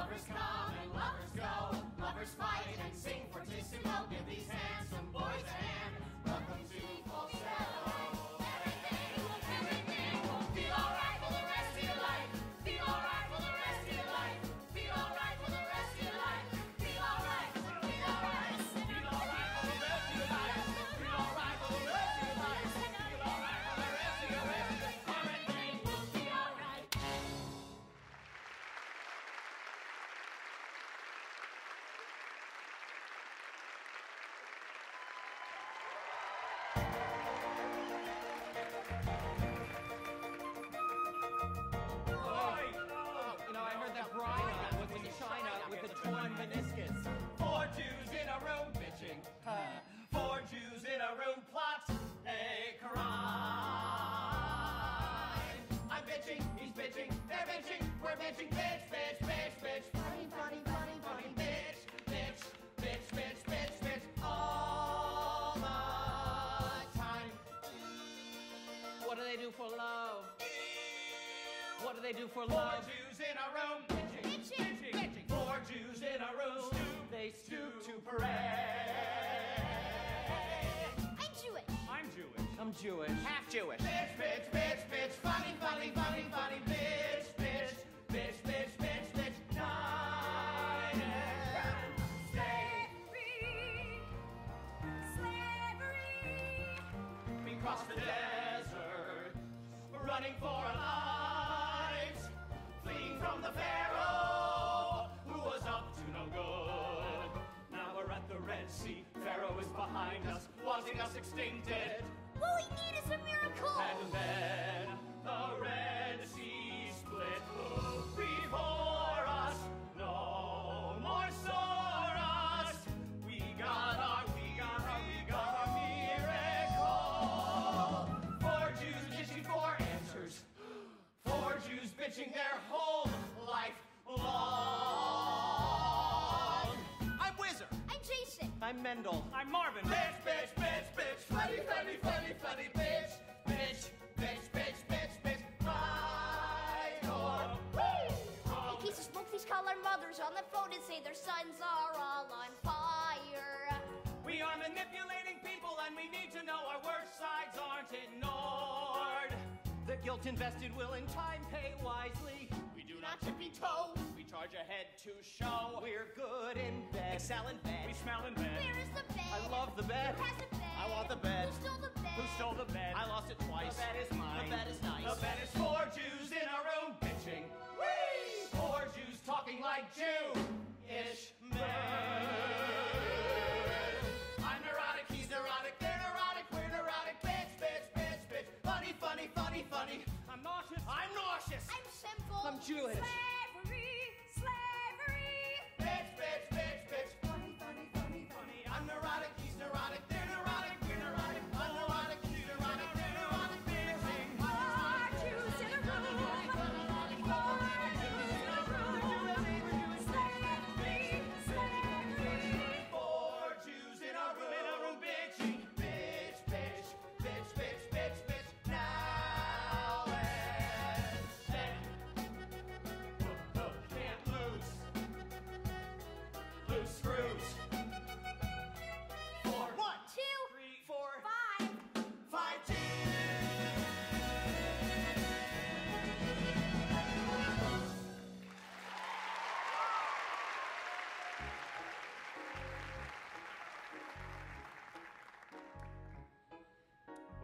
Lovers come and lovers go. Lovers fight and sing fortissimo. Give these handsome boys a hand. They do for Four? Jews in a room bitching, bitching, bitching. Four Jews in a room stoop, They stoop stoop. to parade. I'm Jewish. I'm Jewish. I'm Jewish. half Jewish. Bitch, bitch, bitch, bitch, funny, funny, funny, funny, bitch, bitch, bitch, bitch, bitch, bitch, dine and stay. We crossed the desert, running for our us, wanting us extincted. All we need is a miracle. I'm Mendel. I'm Marvin. Bitch, bitch, bitch, bitch. Funny, funny, funny, funny, bitch. Bitch, bitch, bitch, bitch, bitch. Minor. In case of smoke, these call our mothers on the phone and say their sons are all on fire. We are manipulating people and we need to know our worst sides aren't ignored. The guilt invested will in time pay wisely. We do not tippy toe. We charge ahead to show. We're good in bed. Excel in bed. We smell in bed. Where is the bed? I love the bed. Who has the bed? I want the bed. Who stole the bed? Who stole the bed? I lost it twice. The bed is mine. The bed is nice. The bed is four Jews in a room bitching. Whee! Four Jews talking like Jew-ish men. I'm neurotic, he's neurotic, they're neurotic, we're neurotic. Bitch, bitch, bitch, bitch. Funny, funny, funny, funny. Simple. I'm Jewish.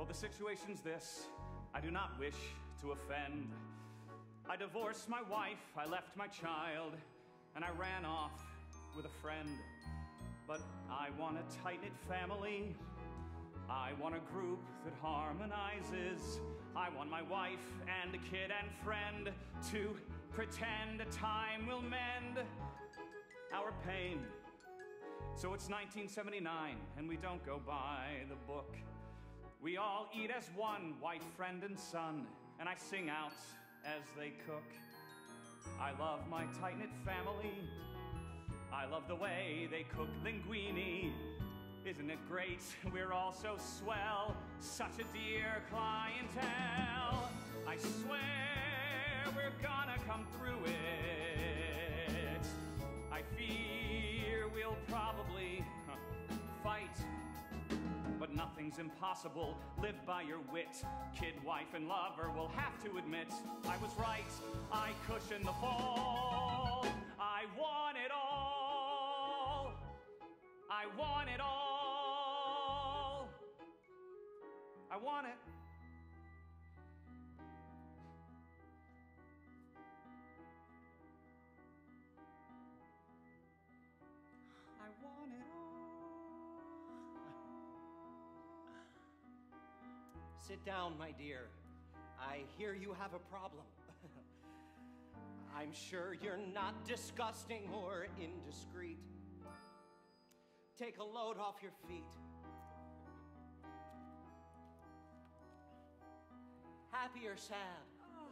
The situation's this I do not wish to offend. I divorced my wife, I left my child, and I ran off with a friend. But I want a tight knit family. I want a group that harmonizes. I want my wife and a kid and friend to pretend a time will mend our pain. So it's 1979, and we don't go by the book. We all eat as one, wife, friend, and son, and I sing out as they cook. I love my tight knit family. I love the way they cook linguine. Isn't it great? We're all so swell, such a dear clientele. I swear we're gonna come through it. I fear we'll probably huh, fight. But nothing's impossible. Live by your wit. Kid, wife, and lover will have to admit I was right. I cushioned the fall. I want it all. I want it all. I want it. Sit down, my dear. I hear you have a problem. I'm sure you're not disgusting or indiscreet. Take a load off your feet. Happy or sad?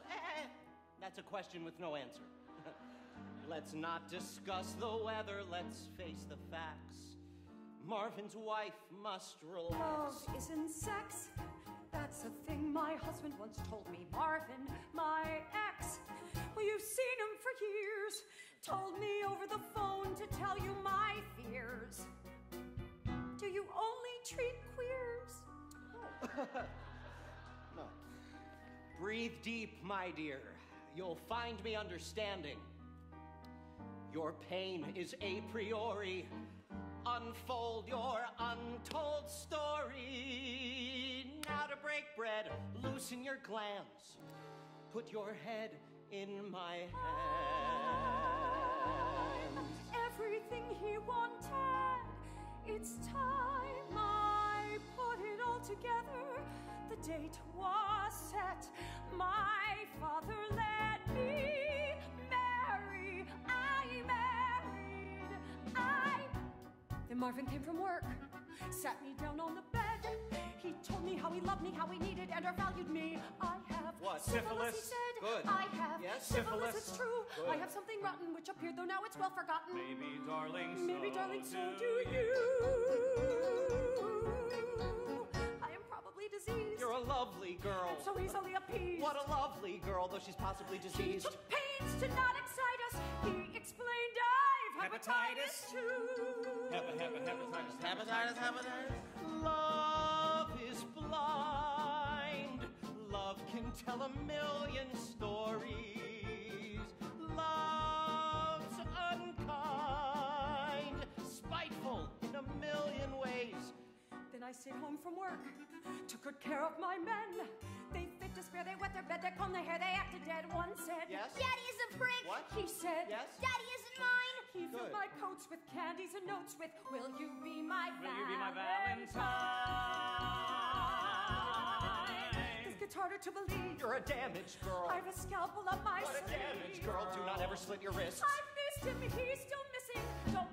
Eh, that's a question with no answer. let's not discuss the weather, let's face the facts. Marvin's wife must relax. Love isn't sex. A thing my husband once told me. Marvin, my ex. Well, you've seen him for years. Told me over the phone to tell you my fears. Do you only treat queers? No. Breathe deep, my dear. You'll find me understanding. Your pain is a priori. Unfold your untold story. Now to break bread, loosen your glands. Put your head in my hands. Everything he wanted. It's time I put it all together. The date was set. My father let me marry. I married. I. Then Marvin came from work, sat me down on the bed. He told me how he loved me, how he needed and undervalued me. I have What? syphilis, he said. Good. I have Yes? syphilis. Syphilis. It's true. Good. I have something rotten which appeared, though now it's well forgotten. Maybe, darling, Maybe, darling, so do you. I am probably diseased. You're a lovely girl. I'm so easily appeased. What a lovely girl, though she's possibly he diseased. took pains to not excite us. He explained I've hepatitis, too. Hepatitis. too. hepatitis. Hepatitis, hepatitis. Love is blind. Love can tell a million stories. Love's unkind, spiteful in a million ways. Then I stayed home from work, took good care of my men. They fit to spare, they wet their bed, they comb their hair, they acted dead. One said, Yes? Daddy is a prick. What? He said, Yes? Daddy isn't mine. He filled my coats with candies and notes with, Will you be my Will you be my Valentine? This gets harder to believe. You're a damaged girl. I've a scalpel up my What a sleeve. damaged girl. Do not ever slit your wrists. I've missed him, he's still missing. Don't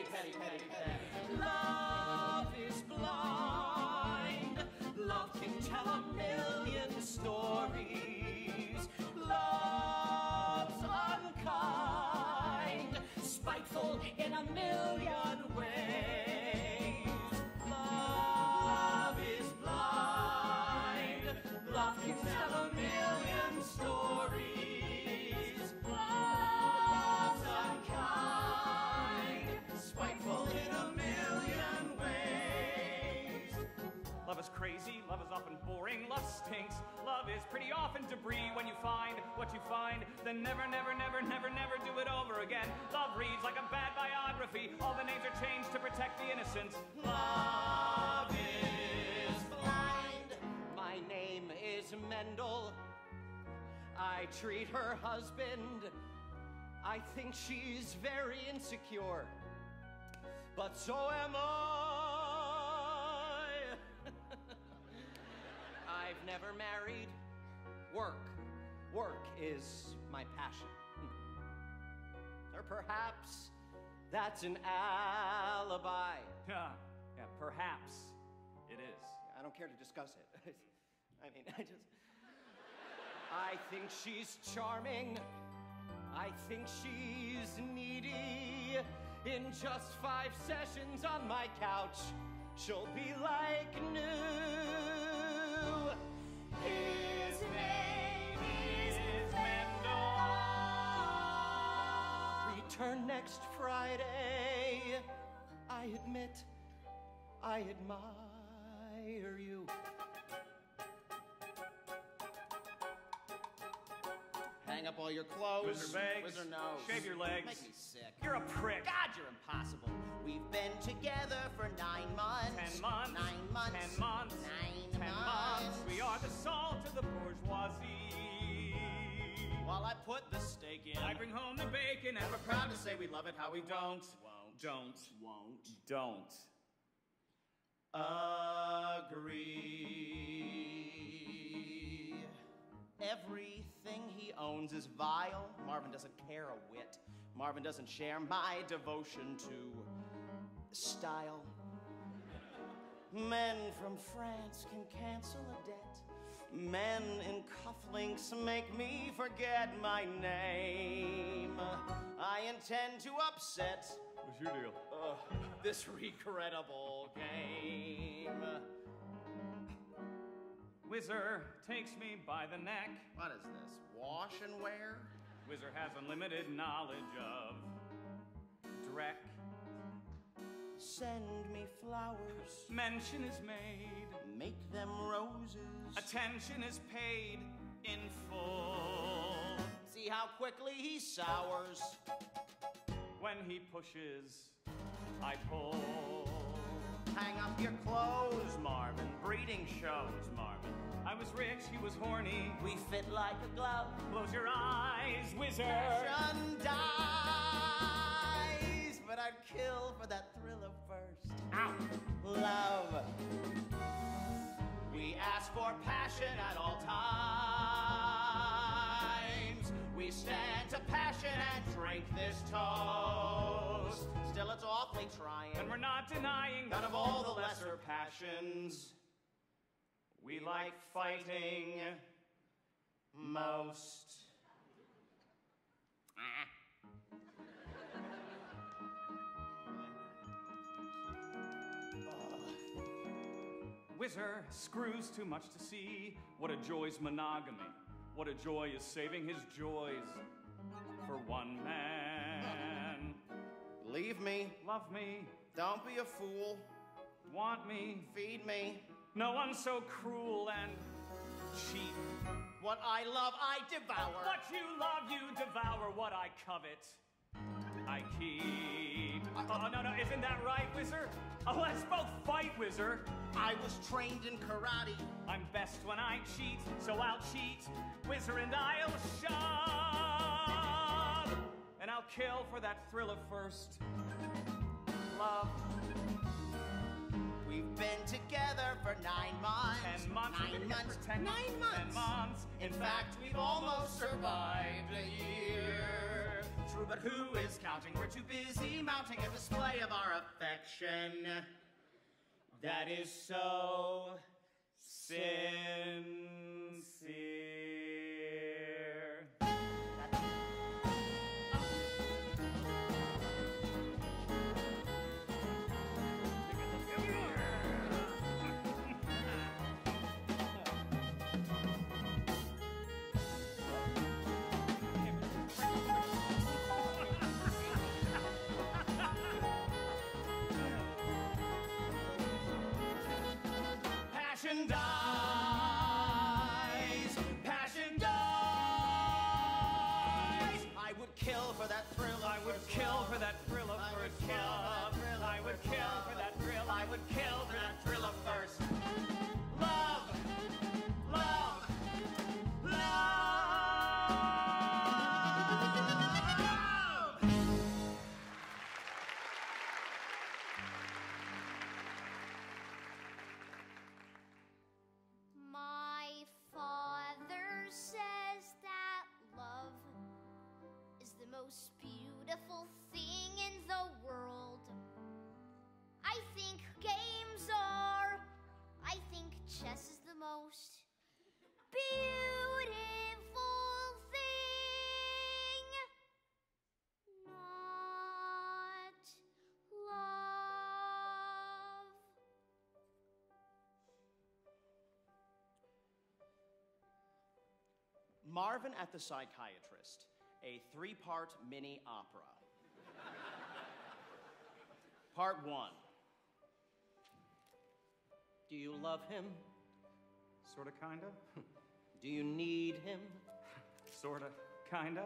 Patty, patty, patty, patty. Love is blind. Love is pretty often debris when you find what you find, then never, never, never, never, never do it over again. Love reads like a bad biography, all the names are changed to protect the innocent. Love is blind. My name is Mendel. I treat her husband. I think she's very insecure. But so am I. I've never married. Work. Work is my passion. Hmm. Or perhaps that's an alibi. Yeah, yeah, perhaps it is. I don't care to discuss it. I mean, I just. I think she's charming. I think she's needy. In just five sessions on my couch, shall be like new. His name is Mendel. Return next Friday. I admit, I admire you. Hang up all your clothes. Whizzer bags. Whizzer nose. Shave your legs. Make me sick. You're a prick. God, you're impossible. We've been together for nine months. Ten months. Nine months. Ten months. Nine Ten months. We are the salt of the bourgeoisie. While I put the steak in. I bring home the bacon and we're proud to say we love it how we don't. Won't. Don't. Won't. Don't. Agree. Everything he owns is vile. Marvin doesn't care a whit. Marvin doesn't share my devotion to style. Men from France can cancel a debt. Men in cufflinks make me forget my name. I intend to upset What's your deal? uh, this regrettable game. Whizzer takes me by the neck. What is this? Wash and wear? Whizzer has unlimited knowledge of Drek. Send me flowers, Mention is made. make them roses. Attention is paid in full. See how quickly he sours. When he pushes, I pull. Hang up your clothes, Marvin, breeding shows, Marvin. I was rich, he was horny. we fit like a glove. Close your eyes, Whizzer. Passion dies, but I'd kill for that thrill of first. Ow. love. We ask for passion at all times. We stand to passion and drink this toast. Still, it's awfully trying. And we're not denying Out of all the lesser passions, we like fighting most. Whizzer screws too much to see. What a joy's monogamy. What a joy is saving his joys for one man. Leave me. Love me, Don't be a fool. want me. Feed me. No one's so cruel and cheap. What I love, I devour. What you love, you devour. What I covet, I keep. Oh, oh, no, no, isn't that right, Whizzer? Oh, let's both fight, Whizzer. I was trained in karate. I'm best when I cheat, so I'll cheat. Whizzer and I'll shove. I'll kill for that thrill of first love. We've been together for nine months. Ten months. we've Nine been months. for ten nine months. Ten months. In fact, we've almost survived a year. True, but who is counting? We're too busy mounting a display of our affection. That is so sincere. Passion dies. Passion dies. I would kill for that thrill. I would kill love. for that Marvin at the Psychiatrist, a three part mini opera. Part one. Do you love him? Sorta, kinda. Do you need him? Sorta, kinda.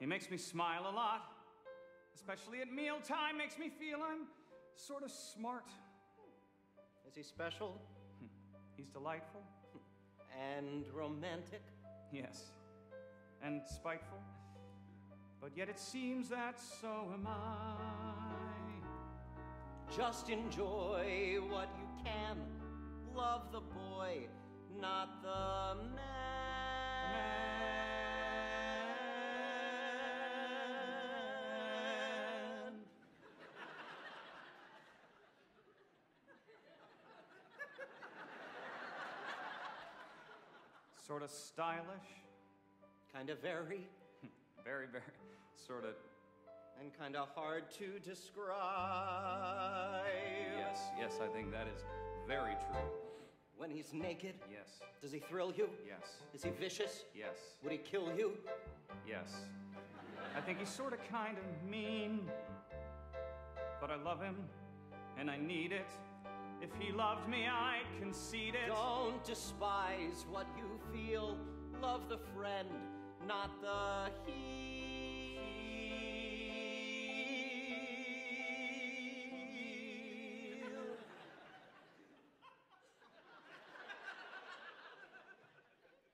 He makes me smile a lot, especially at mealtime. Makes me feel I'm sorta smart. Is he special hmm. He's delightful. And romantic? Yes. And spiteful. But yet it seems that so am I. Just enjoy what you can. Love the boy, not the man. Sorta stylish. Kind of very Very, very. Sorta. and kind of hard to describe. Yes, yes, I think that is very true. When he's naked, Yes, does he thrill you? yes, Is he vicious? yes, Would he kill you? yes. I think he's sorta kind of mean. But I love him, and I need it. If he loved me, I'd concede it. Don't despise what you feel. Love the friend, not the heel.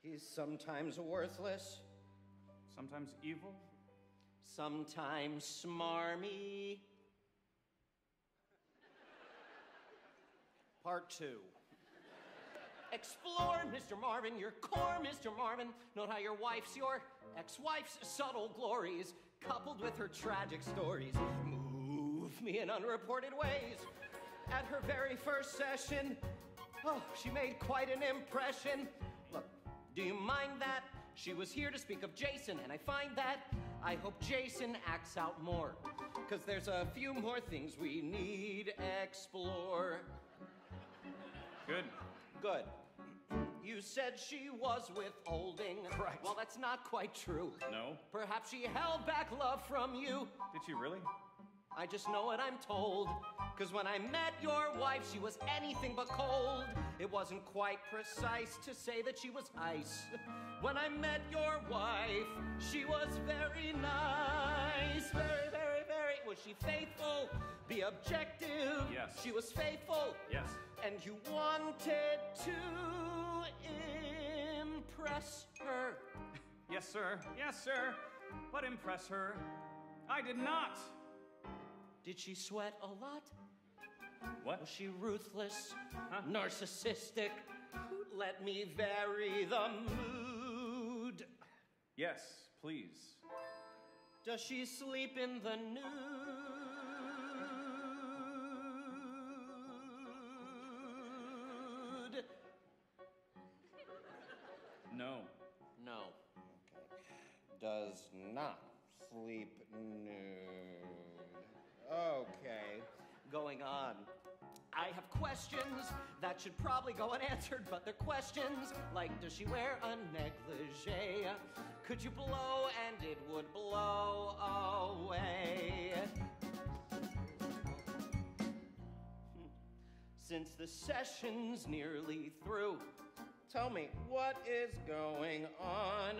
He's sometimes worthless, Sometimes evil. sometimes smarmy. Part two. Explore, Mr. Marvin, your core, Mr. Marvin. Note how your wife's your ex wife's subtle glories, coupled with her tragic stories, move me in unreported ways. At her very first session, oh, she made quite an impression. Look, do you mind that? She was here to speak of Jason, and I find that I hope Jason acts out more. Because there's a few more things we need explore. Good. Good. You said she was withholding. Correct. Well, that's not quite true. No. Perhaps she held back love from you. Did she really? I just know what I'm told. Cause when I met your wife, she was anything but cold. It wasn't quite precise to say that she was ice. When I met your wife, she was very nice. Very, very. Was she faithful? Be objective. Yes. She was faithful. Yes. And you wanted to impress her. Yes, sir. Yes, sir. But impress her. I did not. Did she sweat a lot? What? Was she ruthless? Narcissistic? Let me vary the mood. Yes, please. Does she sleep in the nude? No. No. Okay. Does not sleep nude. Okay. Going on. I have questions that should probably go unanswered, but they're questions like Does she wear a negligee? Could you blow and it would blow away? Hmm. Since the session's nearly through, tell me what is going on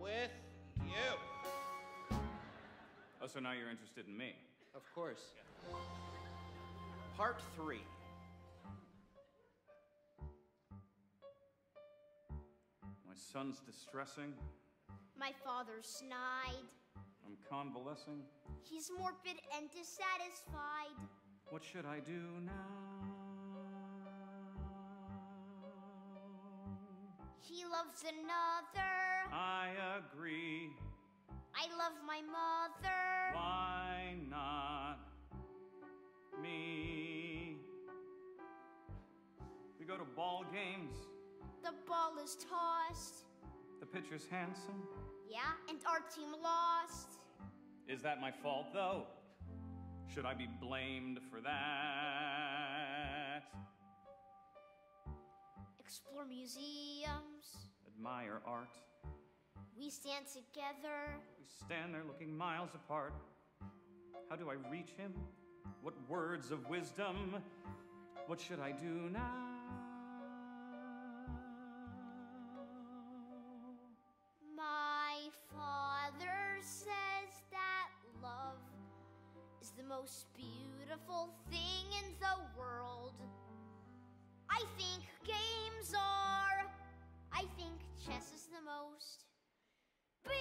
with you? Oh, so now you're interested in me. Of course. Part three. My son's distressing. My father's snide. I'm convalescing. He's morbid and dissatisfied. What should I do now? He loves another. I agree. I love my mother. Why not me? We go to ball games. The ball is tossed. The pitcher's handsome. Yeah, and our team lost. Is that my fault, though? Should I be blamed for that? Explore museums. Admire art. We stand together. We stand there looking miles apart. How do I reach him? What words of wisdom? What should I do now? Most beautiful thing in the world. I think games are. I think chess is the most beautiful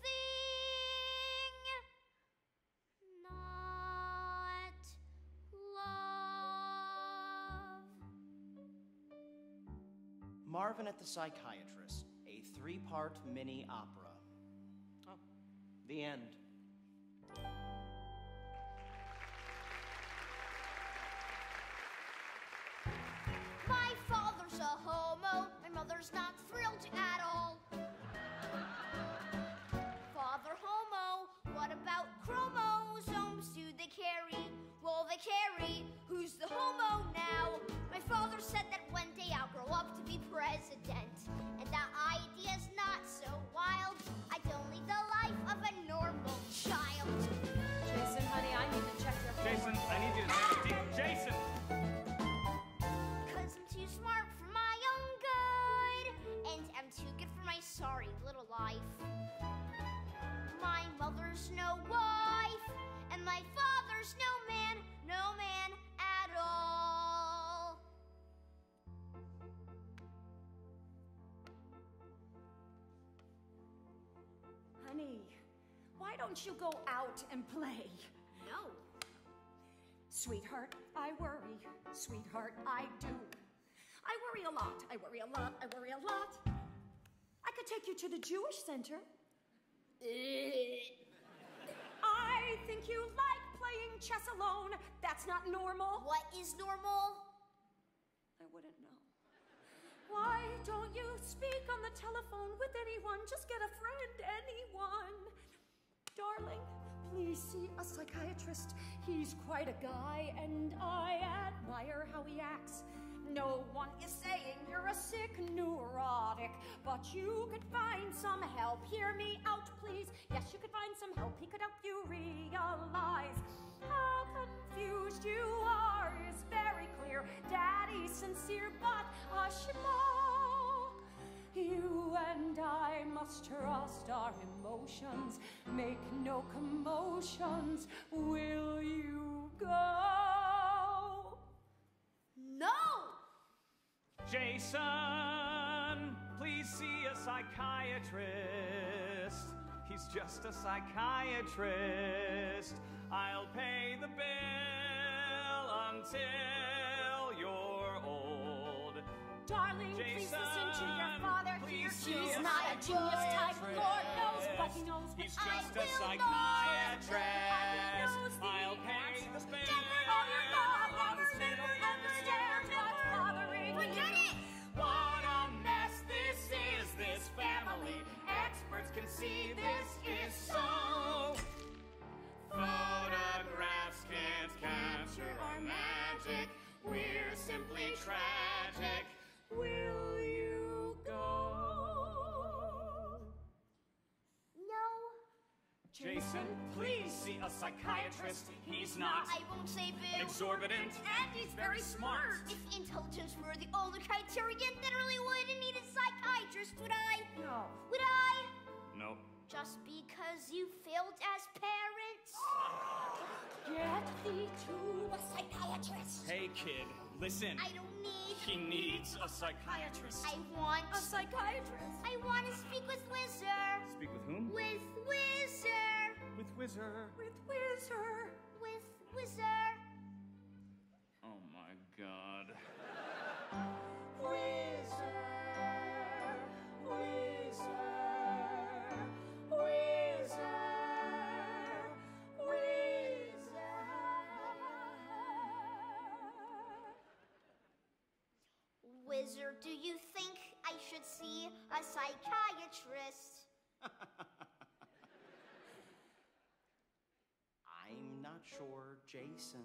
thing. Not love. Marvin at the Psychiatrist, a three part mini opera. Oh, the end. My father's a homo, my mother's not thrilled at all. Father homo, what about chromosomes? Do they carry? Well, they carry. Who's the homo now? My father said that one day I'll grow up to be president. And that idea's not so wild. I don't lead the life of a normal child. Jason, honey, I need to check your phone. Jason, I need you to sorry little life. My mother's no wife, and my father's no man, no man at all. Honey, why don't you go out and play? No. Sweetheart, I worry. Sweetheart, I do. I worry a lot. I worry a lot. I worry a lot. I could take you to the Jewish Center. Uh. I think you like playing chess alone. That's not normal. What is normal? I wouldn't know. Why don't you speak on the telephone with anyone? Just get a friend, anyone. Darling, please see a psychiatrist. He's quite a guy, and I admire how he acts. No one is saying you're a sick neurotic, but you could find some help. Hear me out, please. Yes, you could find some help. He could help you realize how confused you are is very clear. Daddy's sincere, but a. You and I must trust our emotions. Make no commotions. Will you go? No! Jason, please see a psychiatrist. He's just a psychiatrist. I'll pay the bill until you're old. Darling, Jason, please listen to your father please here. see He's a not a genius type. Lord knows, but he knows what He's I just a will know. psychiatrist. I'll pay the bill Forget it! What a mess this is, this family. Experts can see this is so. Photographs can't capture our magic. We're simply tragic. Will Jason, please see a psychiatrist. He's not I won't say Bill. exorbitant, and he's very smart. If intelligence were the only criterion, then really wouldn't need a psychiatrist, would I? No. Would I? No. Just because you failed as parents? Get thee to a psychiatrist. Hey, kid, listen. I don't need. He needs a psychiatrist. I want. A psychiatrist. I want to speak with Whizzer. Speak with whom? With Whizzer. With Whizzer. With Whizzer. With Whizzer. Oh my god. See a psychiatrist? I'm not sure, Jason.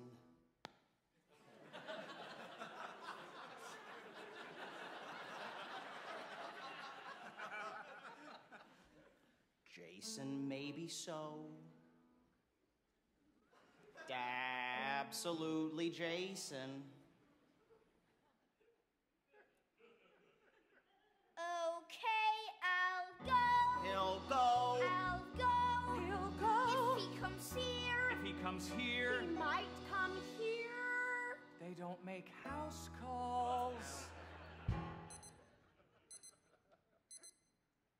Jason, maybe so. Absolutely, Jason. Go. I'll go. He'll go. If he comes here, If he comes here, he might come here. they don't make house calls.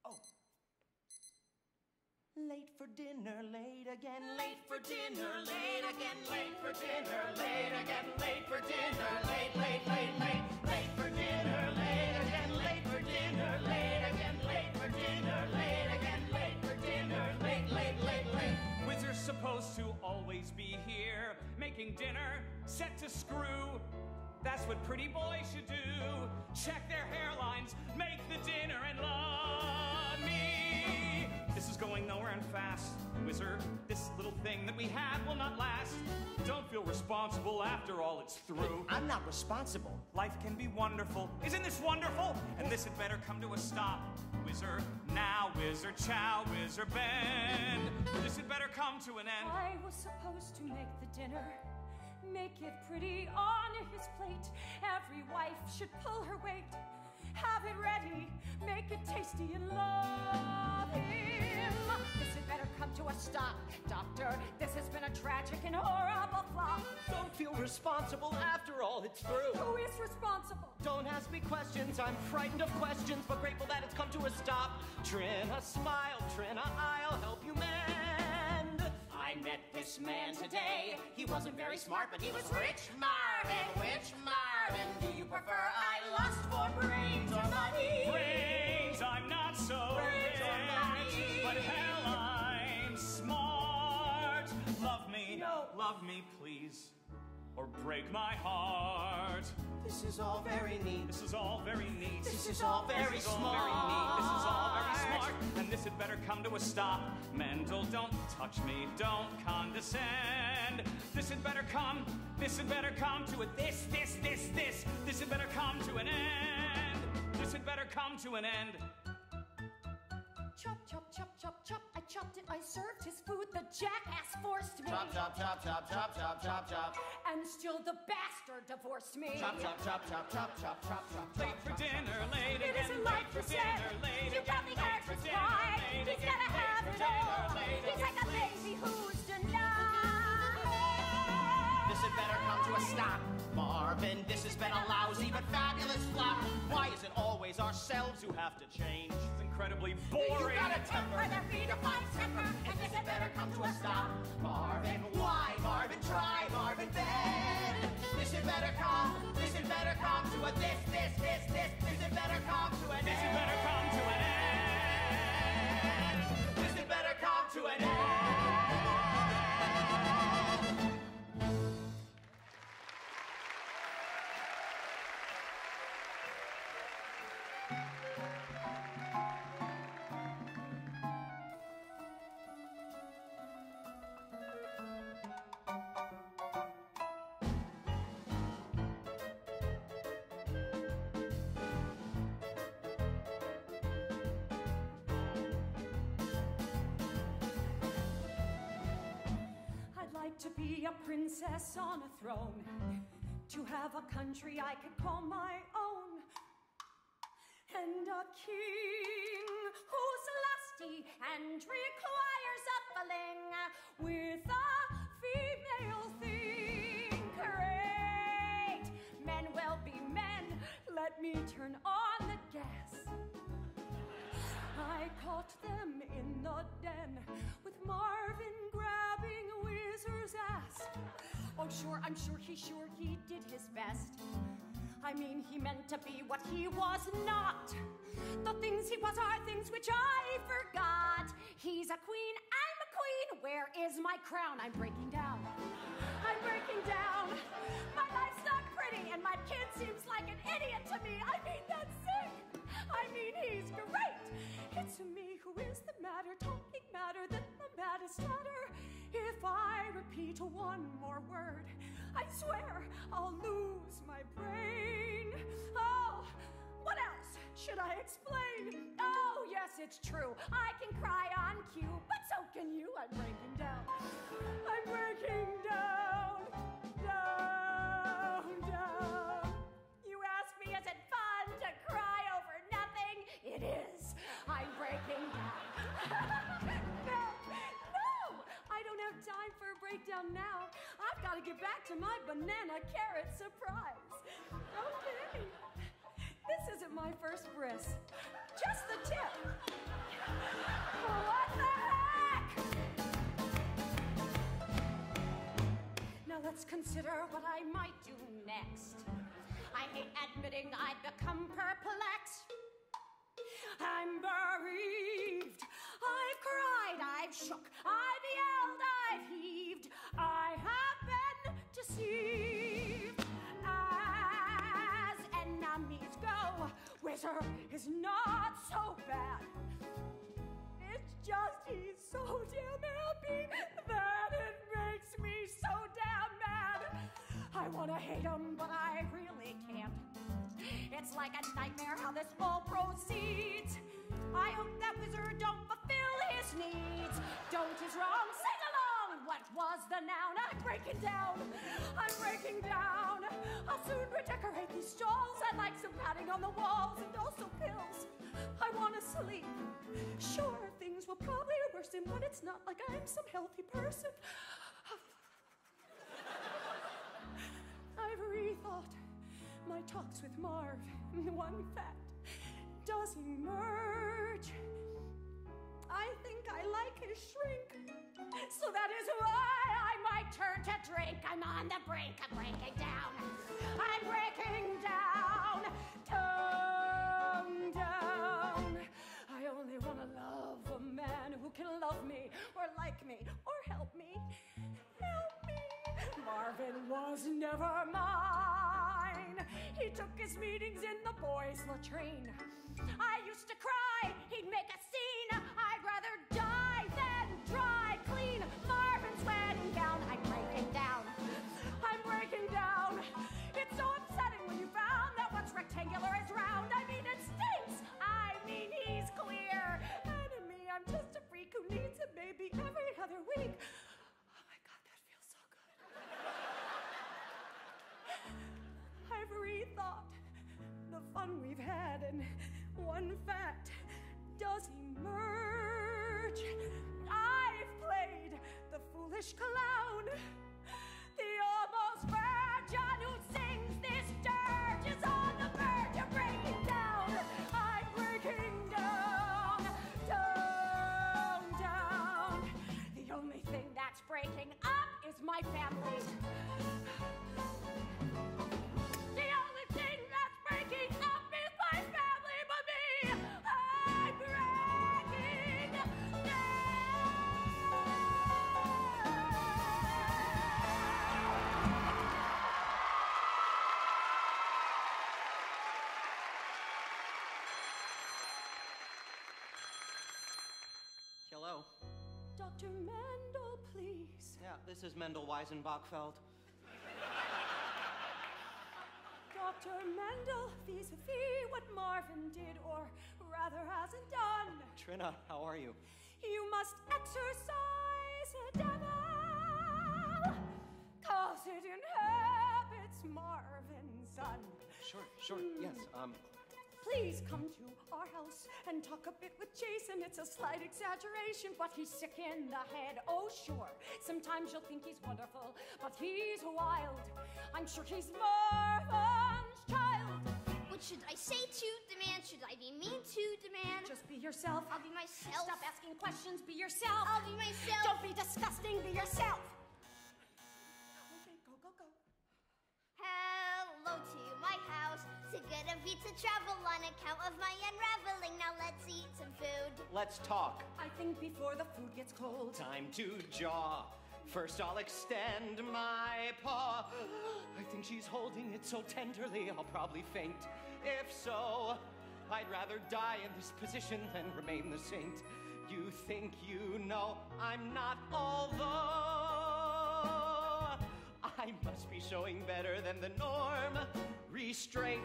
Oh. Late for dinner, late again, late for dinner, late again, late for dinner, late again, late for dinner, late, late, late, late, supposed to always be here, making dinner, set to screw. That's what pretty boys should do. Check their hairlines, make the dinner, and love me. This is going nowhere and fast. Whizzer. this little thing that we had will not last. Don't feel responsible after all it's through. I'm not responsible. Life can be wonderful. Isn't this wonderful? And this had better come to a stop. Whizzer, now, whizzer, chow, whizzer, bend. This had better come to an end. I was supposed to make the dinner, make it pretty on his plate. Every wife should pull her weight, have it ready, make it tasty, and love him. This had better come to a stop, Doctor. This has been a tragic and horrible flop. Don't feel responsible after all it's through. Who is responsible? Don't ask me questions, I'm frightened of questions, but grateful that it's come to a stop. Trina, smile, Trina, I'll help you mend. I met this man today. He wasn't very smart, but he was rich. Marvin, which Marvin do you prefer? I lust for brains or money. brains, I'm not so Brains are rich, money. but hell, love me, please, or break my heart. This is all very neat. This is all very neat. This is all very This is all smart. very neat. This is all very smart. And this had better come to a stop. Mendel, don't touch me. Don't condescend. This had better come. This had better come to a this, this, this, this. This had better come to an end. This had better come to an end. Chop, chop, chop, chop, chop. I chopped it, I served his food. The jackass forced me. Chop, chop, chop, chop, chop, chop, chop, chop. And still the bastard divorced me. Chop, chop, chop, chop, chop, chop, chop, chop, Late for dinner, late It again. isn't late like for you said. dinner, late You got again. the late heart for to dinner, cry. late He's again, gotta late have for it dinner, all. late He's again, like a late- baby who's denied. This had better come to a stop. Marvin, this has been a lousy but fabulous flop. Why is it always ourselves who have to change? It's incredibly boring. You got a temper that redefines temper, and this had better come to a stop. Marvin, why? Marvin, try, Marvin, bend. This had better come, this had better come to a this, this, this, this. This had better come to an This had better come to an end. This had better come to an end. Princess on a throne, to have a country I could call my own, and a king who's lusty and requires a filling with a female thing. Great, men will be men. Let me turn on the gas. I caught them in the den with Marvin Ass. Oh, sure, I'm sure he sure he did his best. I mean, he meant to be what he was not. The things he was are things which I forgot. He's a queen, I'm a queen. Where is my crown? I'm breaking down. I'm breaking down. My life's not pretty, and my kid seems like an idiot to me. I mean, that's sick. I mean, he's great. It's me who is the matter, talking matter than the maddest matter. If I repeat one more word, I swear I'll lose my brain. Oh, what else should I explain? Oh, yes, it's true. I can cry on cue, but so can you. I'm breaking down. I'm breaking down, breakdown now. I've got to get back to my banana carrot surprise. Okay. This isn't my first bris. Just the tip. What the heck? Now let's consider what I might do next. I hate admitting I've become perplexed. I'm bereaved. I've cried, I've shook, I've yelled, I've heaved. I have been deceived. As enemies go, Whizzer is not so bad. It's just he's so damn happy that it makes me so damn mad. I wanna hate him, but I really can't. It's like a nightmare how this all proceeds. I hope that Whizzer don't fulfill his needs. Don't is wrong, sing along. What was the noun? I'm breaking down. I'm breaking down. I'll soon redecorate these stalls. I'd like some padding on the walls and also pills. I want to sleep. Sure, things will probably worsen, but it's not like I'm some healthy person. I've rethought my talks with Marv. One fact does emerge. I think I like his shrink. So that is why I might turn to drink. I'm on the brink of breaking down. I'm breaking down. Tongue down. I only want to love a man who can love me or like me or help me. Me. Marvin was never mine. He took his meetings in the boys' latrine. I used to cry, he'd make a scene. I'd rather die than dry clean Marvin's wedding gown. I'm breaking down. I'm breaking down. It's so upsetting when you found that what's rectangular is round. I mean, it stinks. I mean, he's clear. Enemy, I'm just a freak who needs it maybe every other week. Fun we've had, and one fact does emerge. I've played the foolish clown, the almost virgin who sings this dirge is on the verge of breaking down. I'm breaking down, down, down. The only thing that's breaking up is my family. This is Mendel Weisenbachfeld. Dr. Mendel, vis-a-vis what Marvin did, or rather hasn't done. Trina, how are you? You must exercise a devil, cause it inhabits Marvin's son. Sure, sure, yes. Um, Please come to our house and talk a bit with Jason. It's a slight exaggeration, but he's sick in the head. Oh, sure. Sometimes you'll think he's wonderful, but he's wild. I'm sure he's Marvin's child. What should I say to the man? Should I be mean to the man? Just be yourself. I'll be myself. Stop asking questions. Be yourself. I'll be myself. Don't be disgusting. Be yourself. Travel on account of my unraveling. Now let's eat some food. let's talk. I think before the food gets cold. Time to jaw. First, I'll extend my paw. I think she's holding it so tenderly, I'll probably faint. If so, I'd rather die in this position than remain the saint. You think you know I'm not, although I must be showing better than the norm. Restraint.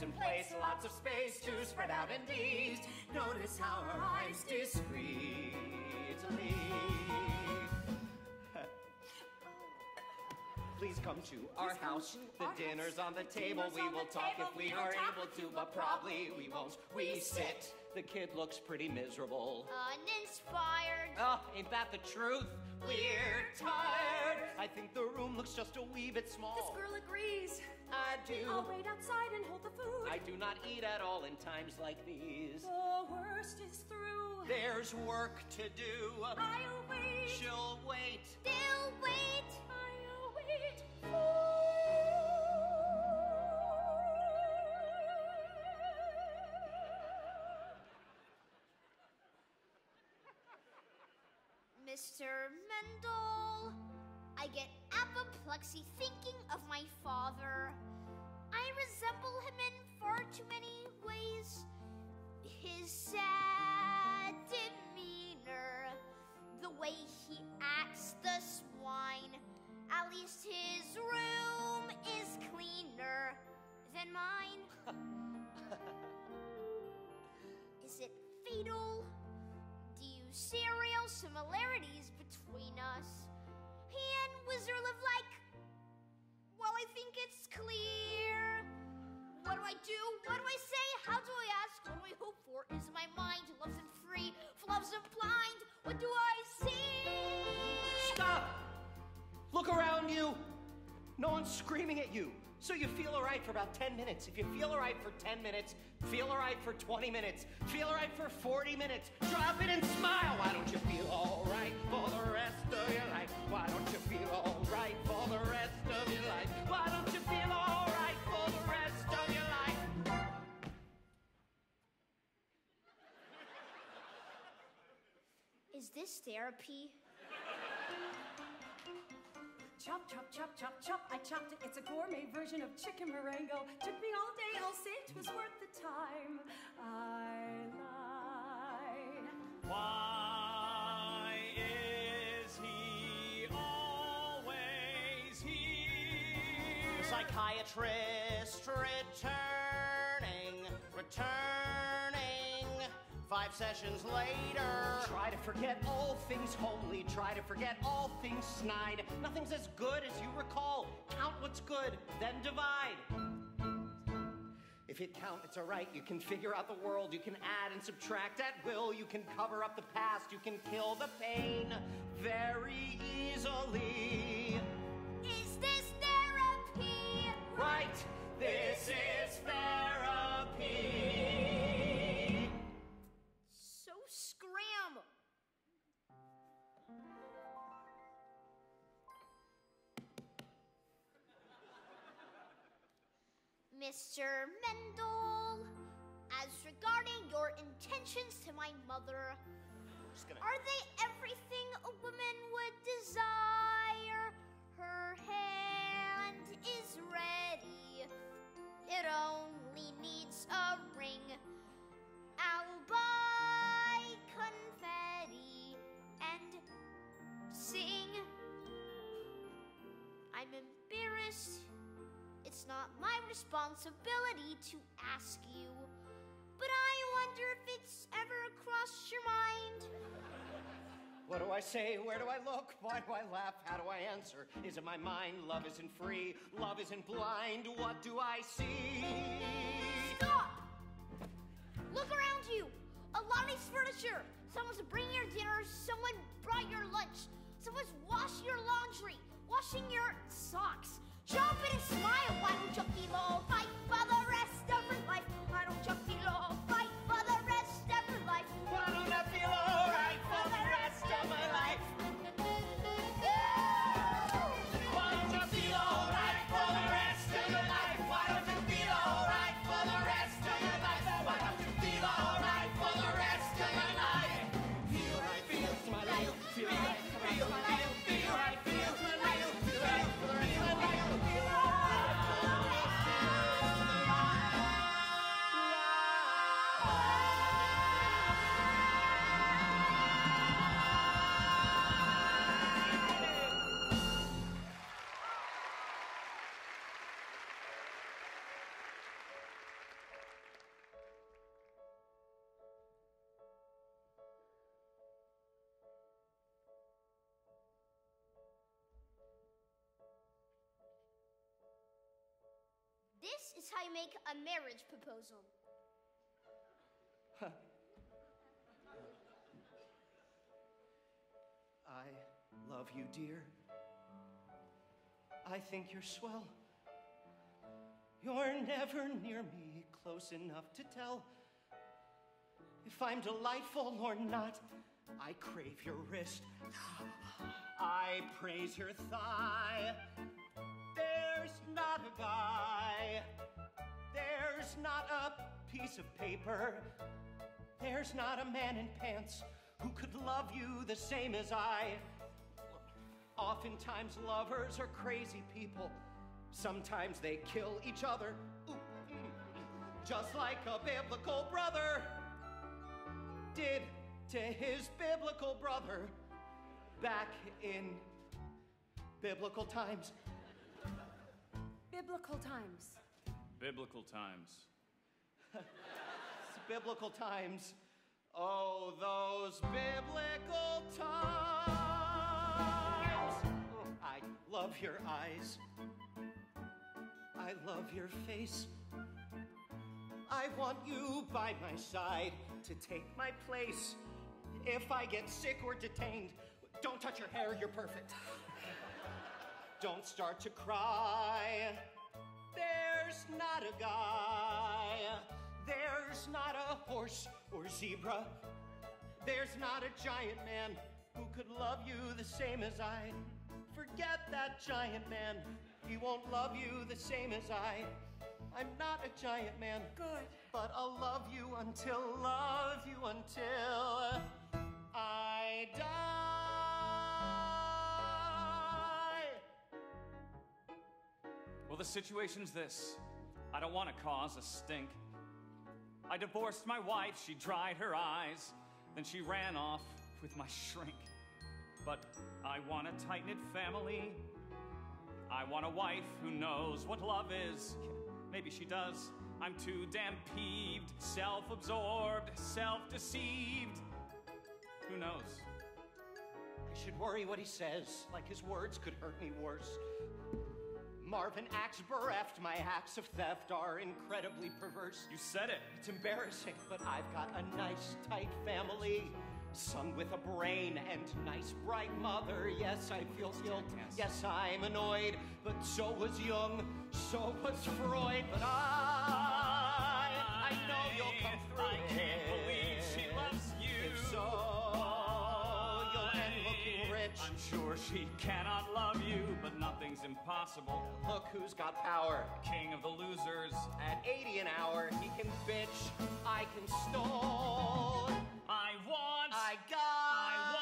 times place, lots of space to spread out and ease. Notice how our eyes discreetly. Please come to our house. To the our dinner's house. on the table. We will talk table. if we, we are able to, but probably we won't. We sit. The kid looks pretty miserable. Uninspired. Oh, ain't that the truth? We're tired. I think the room looks just a wee bit small. This girl agrees. I do. I'll wait outside and hold the food. I do not eat at all in times like these. The worst is through. There's work to do. I'll wait. She'll wait. They'll wait. I'll wait Mr. Mendel. I get apoplexy thinking of my father. I resemble him in far too many ways. His sad demeanor, the way he acts, the swine. At least his room is cleaner than mine. is it fatal? Do you see real similarities between us? can, Whizzer of like? Well, I think it's clear. What do I do? What do I say? How do I ask? What do I hope for? Is my mind loves and free? Loves and blind? What do I see? Stop! Look around you! No one's screaming at you. So you feel all right for about 10 minutes. If you feel all right for 10 minutes, feel all right for 20 minutes, feel all right for 40 minutes, drop it and smile. Why don't you feel all right for the rest of your life? Why don't you feel all right for the rest of your life? Why don't you feel all right for the rest of your life? Is this therapy? Chop, chop, chop, chop, chop, I chopped it. It's a gourmet version of chicken marengo. Took me all day, I'll say it was worth the time. I lied. Why is he always here? Psychiatrist returning, returning. Five sessions later, try to forget all things holy, try to forget all things snide. Nothing's as good as you recall. Count what's good, then divide. If you count, it's all right. You can figure out the world. You can add and subtract at will. You can cover up the past. You can kill the pain very easily. Is this therapy? Right, this is therapy. Mr. Mendel, as regarding your intentions to my mother, are they everything a woman would desire? Her hand is ready. It only needs a ring. I'll buy confetti and sing. I'm embarrassed. It's not my responsibility to ask you, but I wonder if it's ever crossed your mind. What do I say? Where do I look? Why do I laugh? How do I answer? Is it my mind? Love isn't free. Love isn't blind. What do I see? Is how you make a marriage proposal. I love you, dear. I think you're swell. You're never near me, close enough to tell if I'm delightful or not. I crave your wrist. I praise your thigh. There's not a guy. There's not a piece of paper. There's not a man in pants who could love you the same as I. Oftentimes, lovers are crazy people. Sometimes they kill each other. Just like a biblical brother did to his biblical brother back in biblical times. Biblical times. Biblical times. Biblical times. Oh, those biblical times. Oh, I love your eyes. I love your face. I want you by my side to take my place. If I get sick or detained, don't touch your hair, you're perfect. Don't start to cry. There's not a guy. There's not a horse or zebra. There's not a giant man who could love you the same as I. Forget that giant man. He won't love you the same as I. I'm not a giant man. Good. But I'll love you until, love you until I die. Well, the situation's this I don't want to cause a stink. I divorced my wife, she dried her eyes, then she ran off with my shrink. But I want a tight knit family. I want a wife who knows what love is. Maybe she does. I'm too damn peeved, self absorbed, self deceived. Who knows? I should worry what he says, like his words could hurt me worse. Marvin acts bereft. My acts of theft are incredibly perverse. You said it. It's embarrassing, but I've got a nice, tight family. Son with a brain and nice, bright mother. Yes, I feel guilt. Yes, I'm annoyed, but so was Jung, so was Freud. But I, I know you'll come through. Sure she cannot love you, but nothing's impossible. Look who's got power. King of the losers. At 80 an hour, he can bitch, I can stall. I want. I got. I want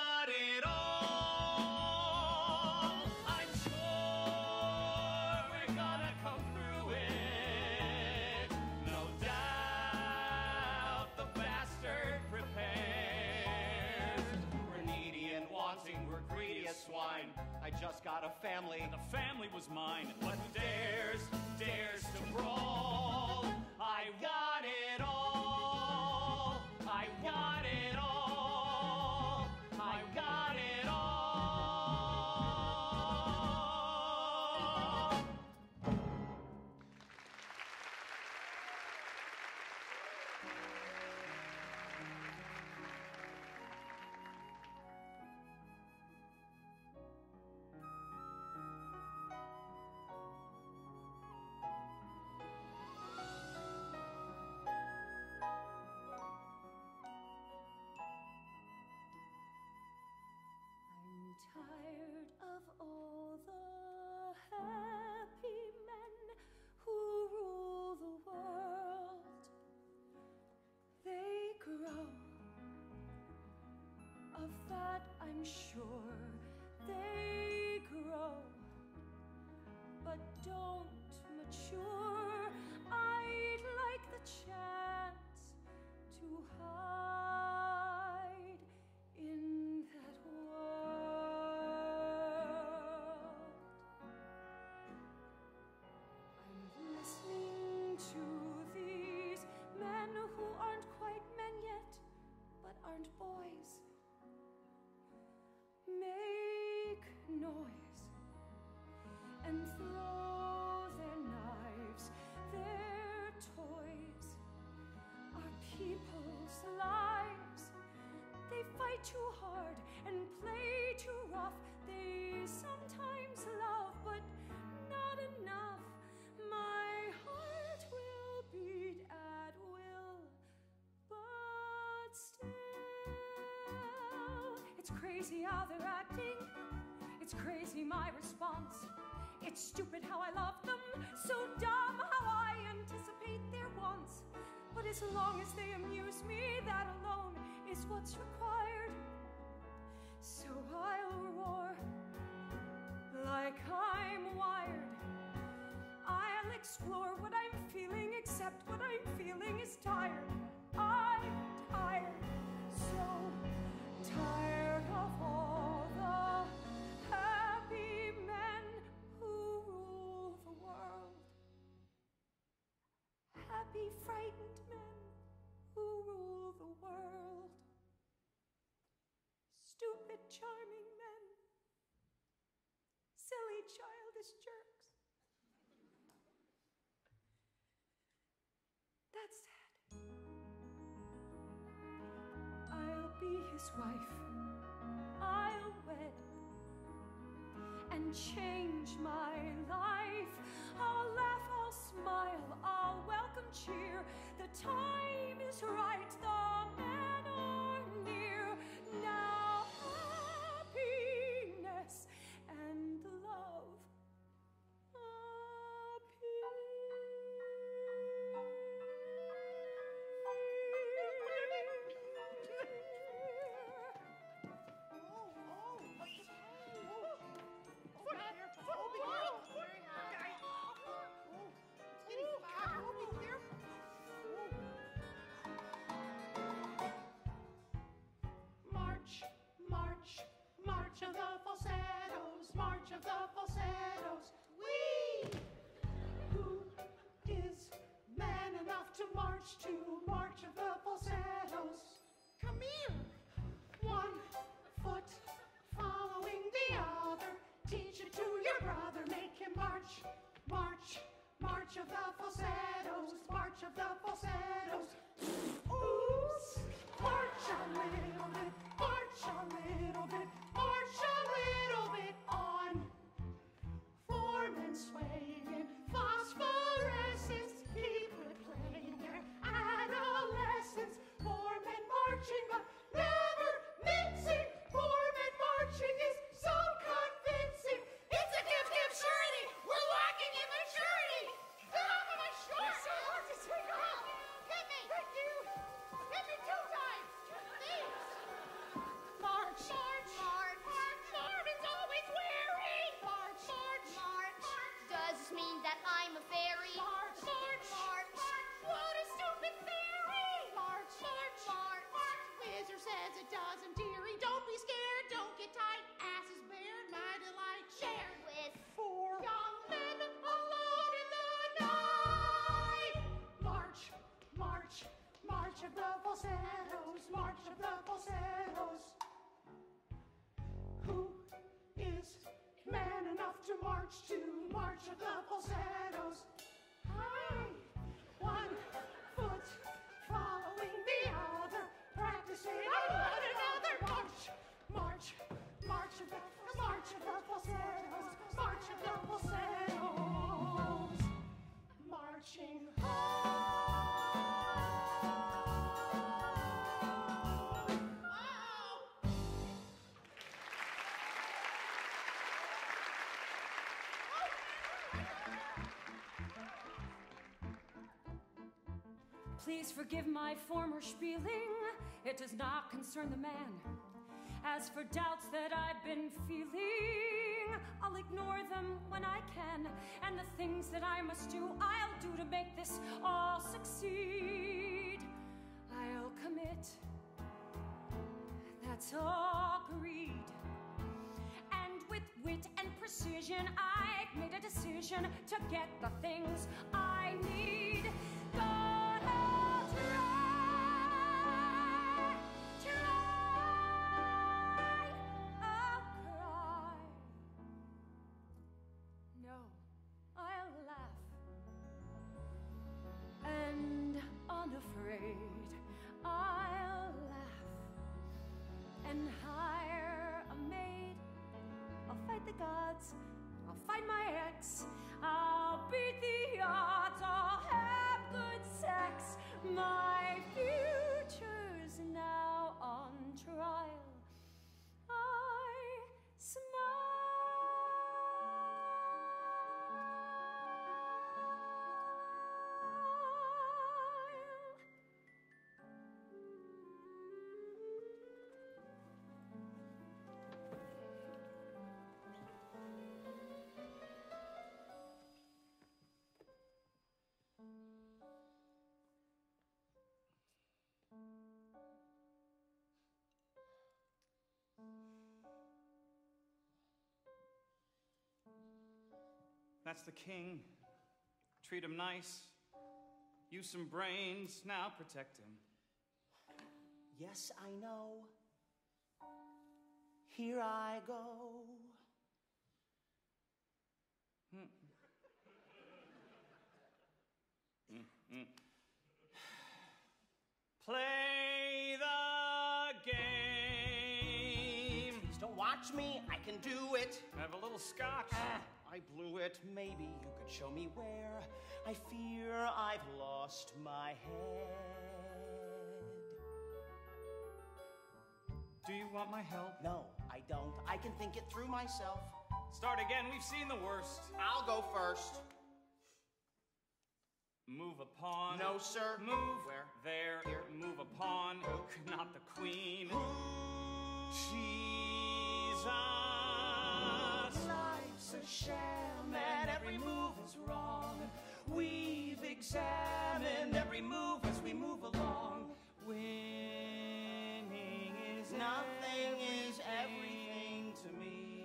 family. The family was mine. What dares, dares to brawl? Of all too hard and play too rough. They sometimes love, but not enough. My heart will beat at will, but still, it's crazy how they're acting. It's crazy my response. It's stupid how I love them, so dumb how I anticipate their wants. But as long as they amuse me, that alone is what's required. Explore what I'm feeling, except what I'm feeling is tired. I'm tired, so tired of all the happy men who rule the world. Happy, frightened men who rule the world. Stupid, charming men. Silly, childish jerks. That's sad. I'll be his wife. I'll wed and change my life. I'll laugh, I'll smile, I'll welcome cheer. The time is right, the march to march of the falsettos? Come here. One foot following the other. Teach it to your brother. Make him march, march, march of the falsettos, march of the falsettos. Falsettos, march of the falsettos. Who is man enough to march to march of the falsettos? I, one foot following the other, practicing Please forgive my former spieling. It does not concern the man. As for doubts that I've been feeling, I'll ignore them when I can. And the things that I must do, I'll do to make this all succeed. I'll commit. That's all agreed. And with wit and precision, I've made a decision to get the things I need. That's the king. Treat him nice. Use some brains. Now protect him. Yes, I know. Here I go. Hmm. Hmm. Hmm. Play the game. Please don't watch me. I can do it. Have a little scotch. Ah, I blew it. Maybe you could show me where. I fear I've lost my head. Do you want my help? No, I don't. I can think it through myself. Start again. We've seen the worst. I'll go first. Move a pawn. No, sir. Move Where? There. Here. Move a pawn. Not the queen. Jesus. Life's We've every move as we move along. Winning is Nothing is everything to me.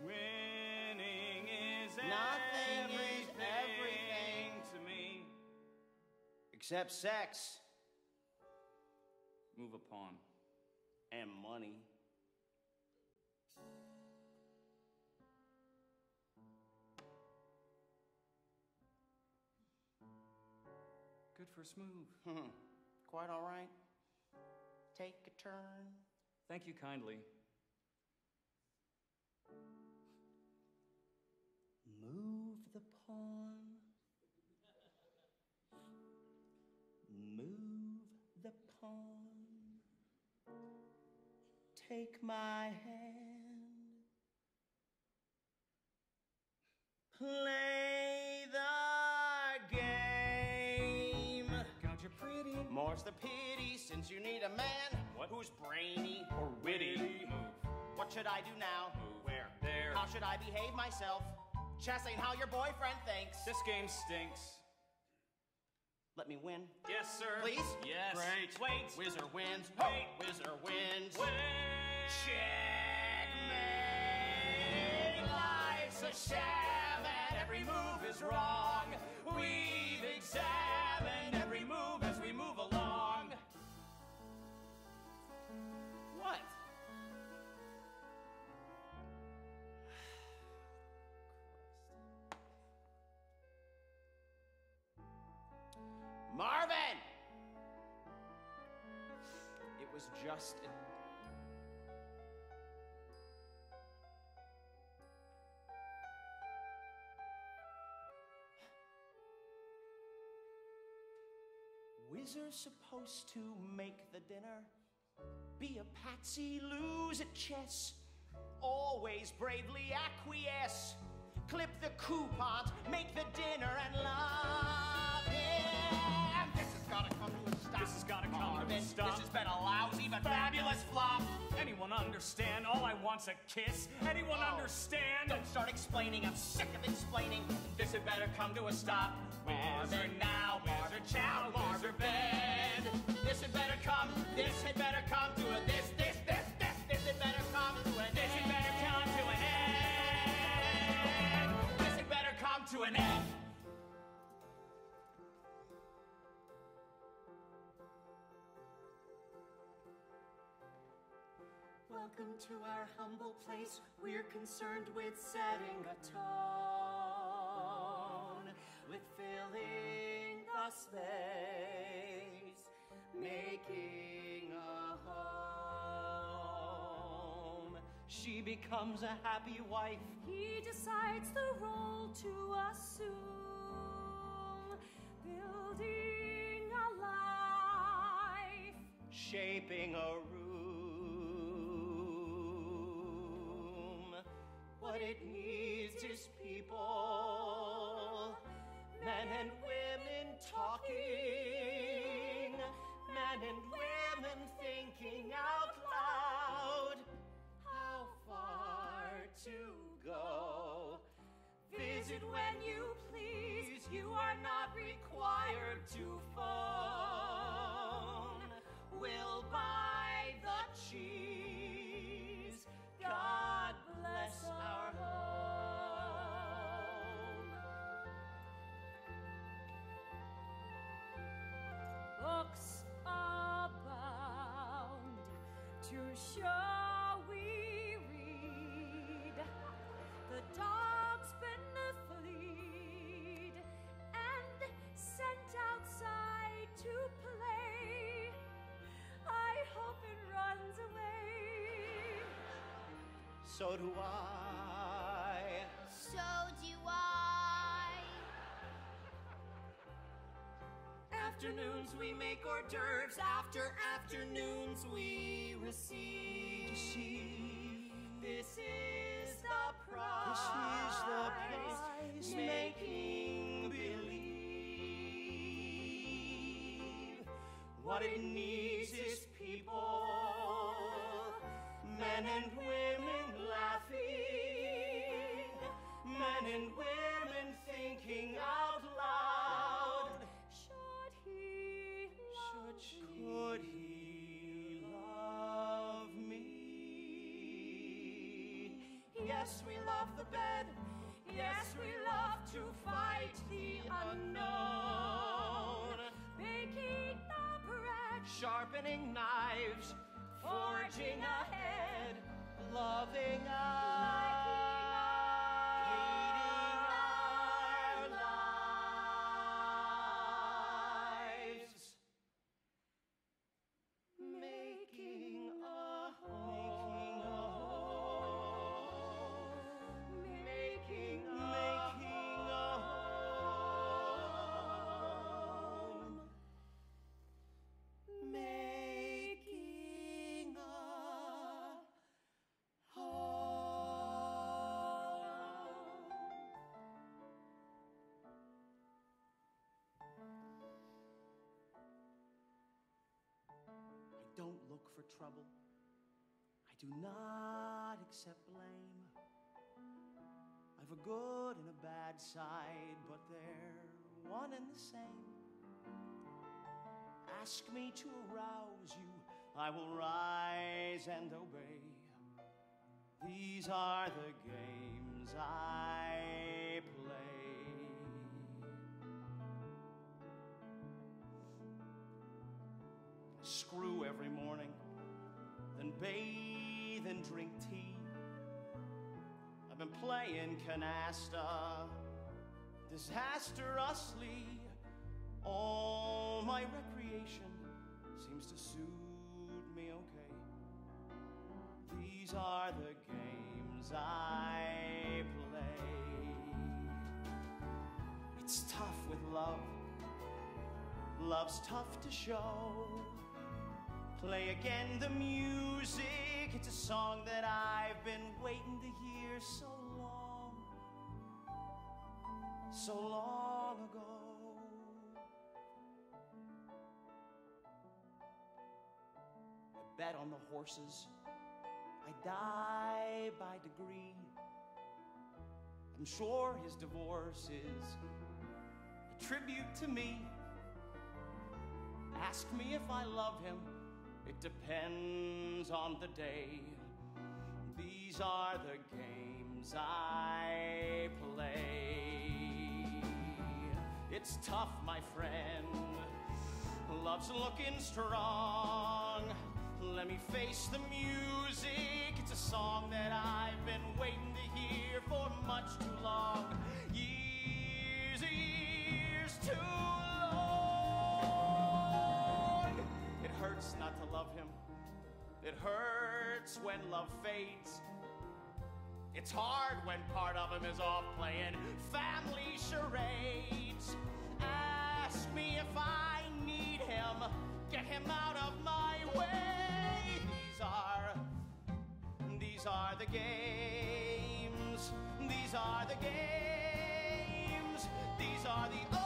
Winning is Nothing is everything everything. to me. Except sex Move pawn. and money. For smooth. Quite all right. Take a turn. Thank you kindly. Move the pawn. Move the pawn. Take my hand. Play More's the pity since you need a man What? who's brainy Or witty. Move. What should I do now? Move. Where? There. How should I behave myself? Chess ain't how your boyfriend thinks. This game stinks. Let me win. Yes, sir. Please? Yes. Great. Wait. Whizzer wins. Wait. Whizzer wins. Wait. Checkmate. Life's a sham and every move is wrong. We've examined every move Marvin! It was just a Whizzer's supposed to make the dinner, be a patsy, lose at chess, always bravely acquiesce, clip the coupons, make the dinner, and love him. This has gotta come to a stop. This has gotta come to a stop. This has been a lousy but fabulous flop. Anyone understand? All I want's a kiss. Anyone Oh. understand? Don't start explaining, I'm sick of explaining. This had better come to a stop. Whizzer now, Whizzer chow, Whizzer bed. This had better come, this had better come to a this, this, this, this, this had better come to an This had better come to an end. This had better come to an end. Welcome to our humble place. We're concerned with setting a tone, with filling the space, making a home. She becomes a happy wife. He decides the role to assume, building a life, shaping a room What it needs is people, men and women talking, men and women thinking out loud. How far to go? Visit when you please, you are not required to phone. Show we read. The dogs benevolent and sent outside to play. I hope it runs away. So do I. Afternoons we make hors d'oeuvres. After afternoons we receive. This is the prize. This is the prize. Making believe. What it needs is people, men and women laughing, men and women thinking Sharpening knives, forging ahead, loving us. For trouble. I do not accept blame. I've a good and a bad side, but they're one and the same. Ask me to arouse you, I will rise and obey. These are the games I play. Screw every morning, then bathe and drink tea. I've been playing canasta disastrously. All my recreation seems to suit me okay. These are the games I play. It's tough with love. Love's tough to show. Play again the music. It's a song that I've been waiting to hear so long, so long ago. I bet on the horses. I die by degree. I'm sure his divorce is a tribute to me. Ask me if I love him. It depends on the day. These are the games I play. It's tough, my friend. Love's looking strong. Let me face the music. It's a song that I've been waiting to hear for much too long. Years, years too long. Hurts not to love him. It hurts when love fades. It's hard when part of him is off playing family charades. Ask me if I need him, get him out of my way. These are, these are the games. These are the games. These are the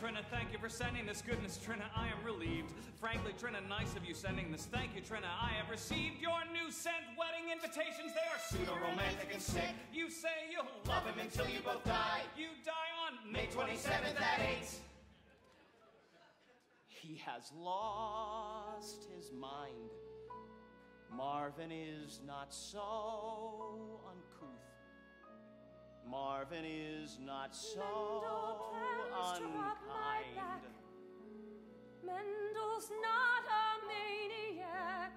Trina. Thank you for sending this goodness, Trina. I am relieved. Frankly, Trina, nice of you sending this. Thank you, Trina. I have received your new sent wedding invitations. They are pseudo romantic and sick. You say you'll love him until you both die. You die on May 27th at 8. He has lost his mind. Marvin is not so. Marvin is not so Mendel plans to rob my back. unkind. Mendel's not a maniac,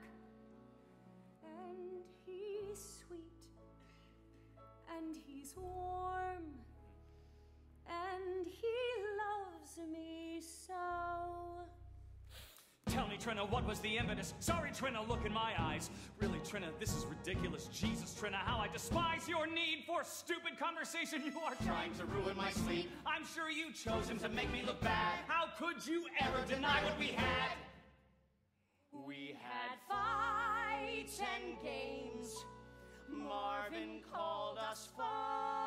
and he's sweet, and he's warm, and he loves me so. Tell me, Trina, what was the impetus? Sorry, Trina, look in my eyes. Really, Trina, this is ridiculous. Jesus, Trina, how I despise your need for stupid conversation. You are trying to ruin my sleep. I'm sure you chose him to make me look bad. How could you ever deny what we had? We had fights and games. Marvin called us names.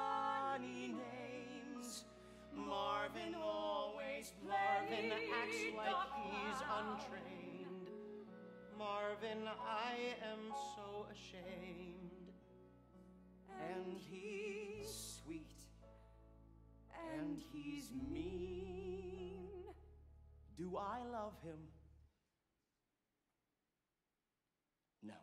Marvin always Marvin acts like he's untrained. Marvin, I am so ashamed. And he's sweet. And he's mean. Do I love him? No.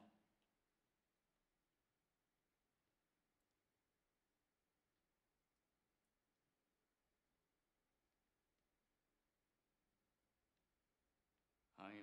I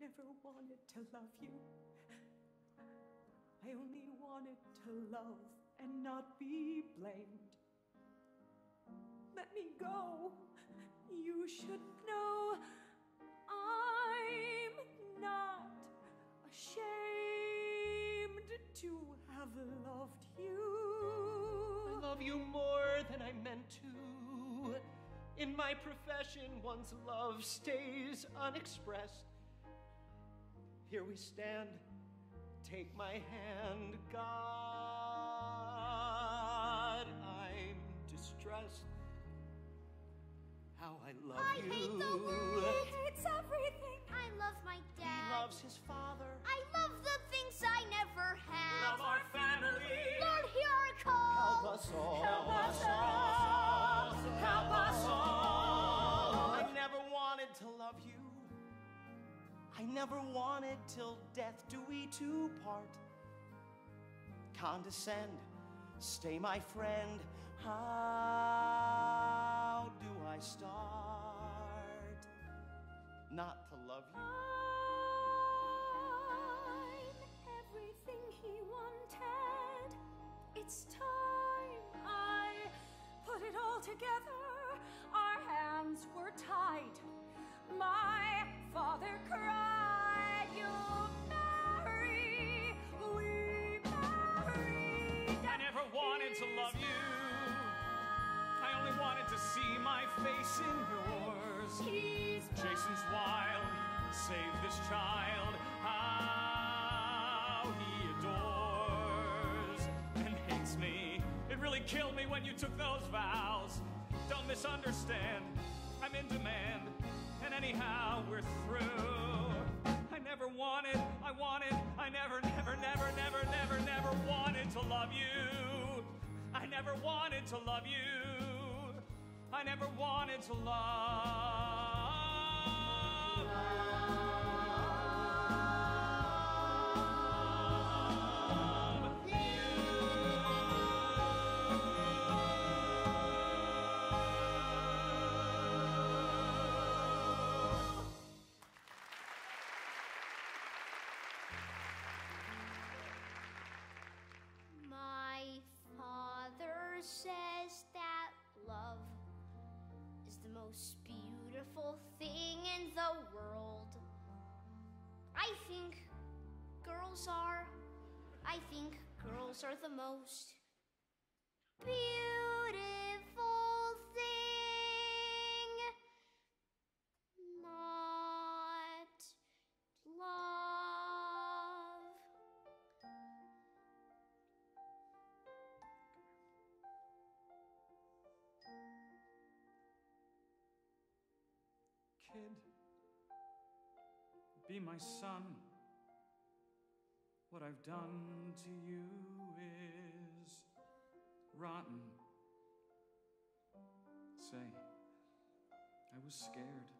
never wanted to love you. I only wanted to love and not be blamed. Let me go. You should know I'm not ashamed to have loved you. I love you more than I meant to. In my profession, one's love stays unexpressed. Here we stand. Take my hand, God. I'm distressed. How I love I you. hate the world. He hates everything. I love my dad. He loves his father. I love the things I never had. Love our family. Lord, hear our call. Help us all. Help us all. Help us all. I never wanted to love you. I never wanted till death do we two part. Condescend, stay my friend. How do I start? Not to love you. I'm everything he wanted. It's time I put it all together. Our hands were tied. My father cried, You marry, we married. I never wanted to love you. I only wanted to see my face in yours. He's Jason's wild. Save this child. How how he adores and hates me. It really killed me when you took those vows. Don't misunderstand, I'm in demand, and anyhow we're through. I never wanted, I wanted, I never, never, never, never, never, never wanted to love you. I never wanted to love you. I never wanted to love. My most beautiful thing in the world. I think girls are. I think girls are the most beautiful Be my son. What I've done to you is rotten. Say, I was scared.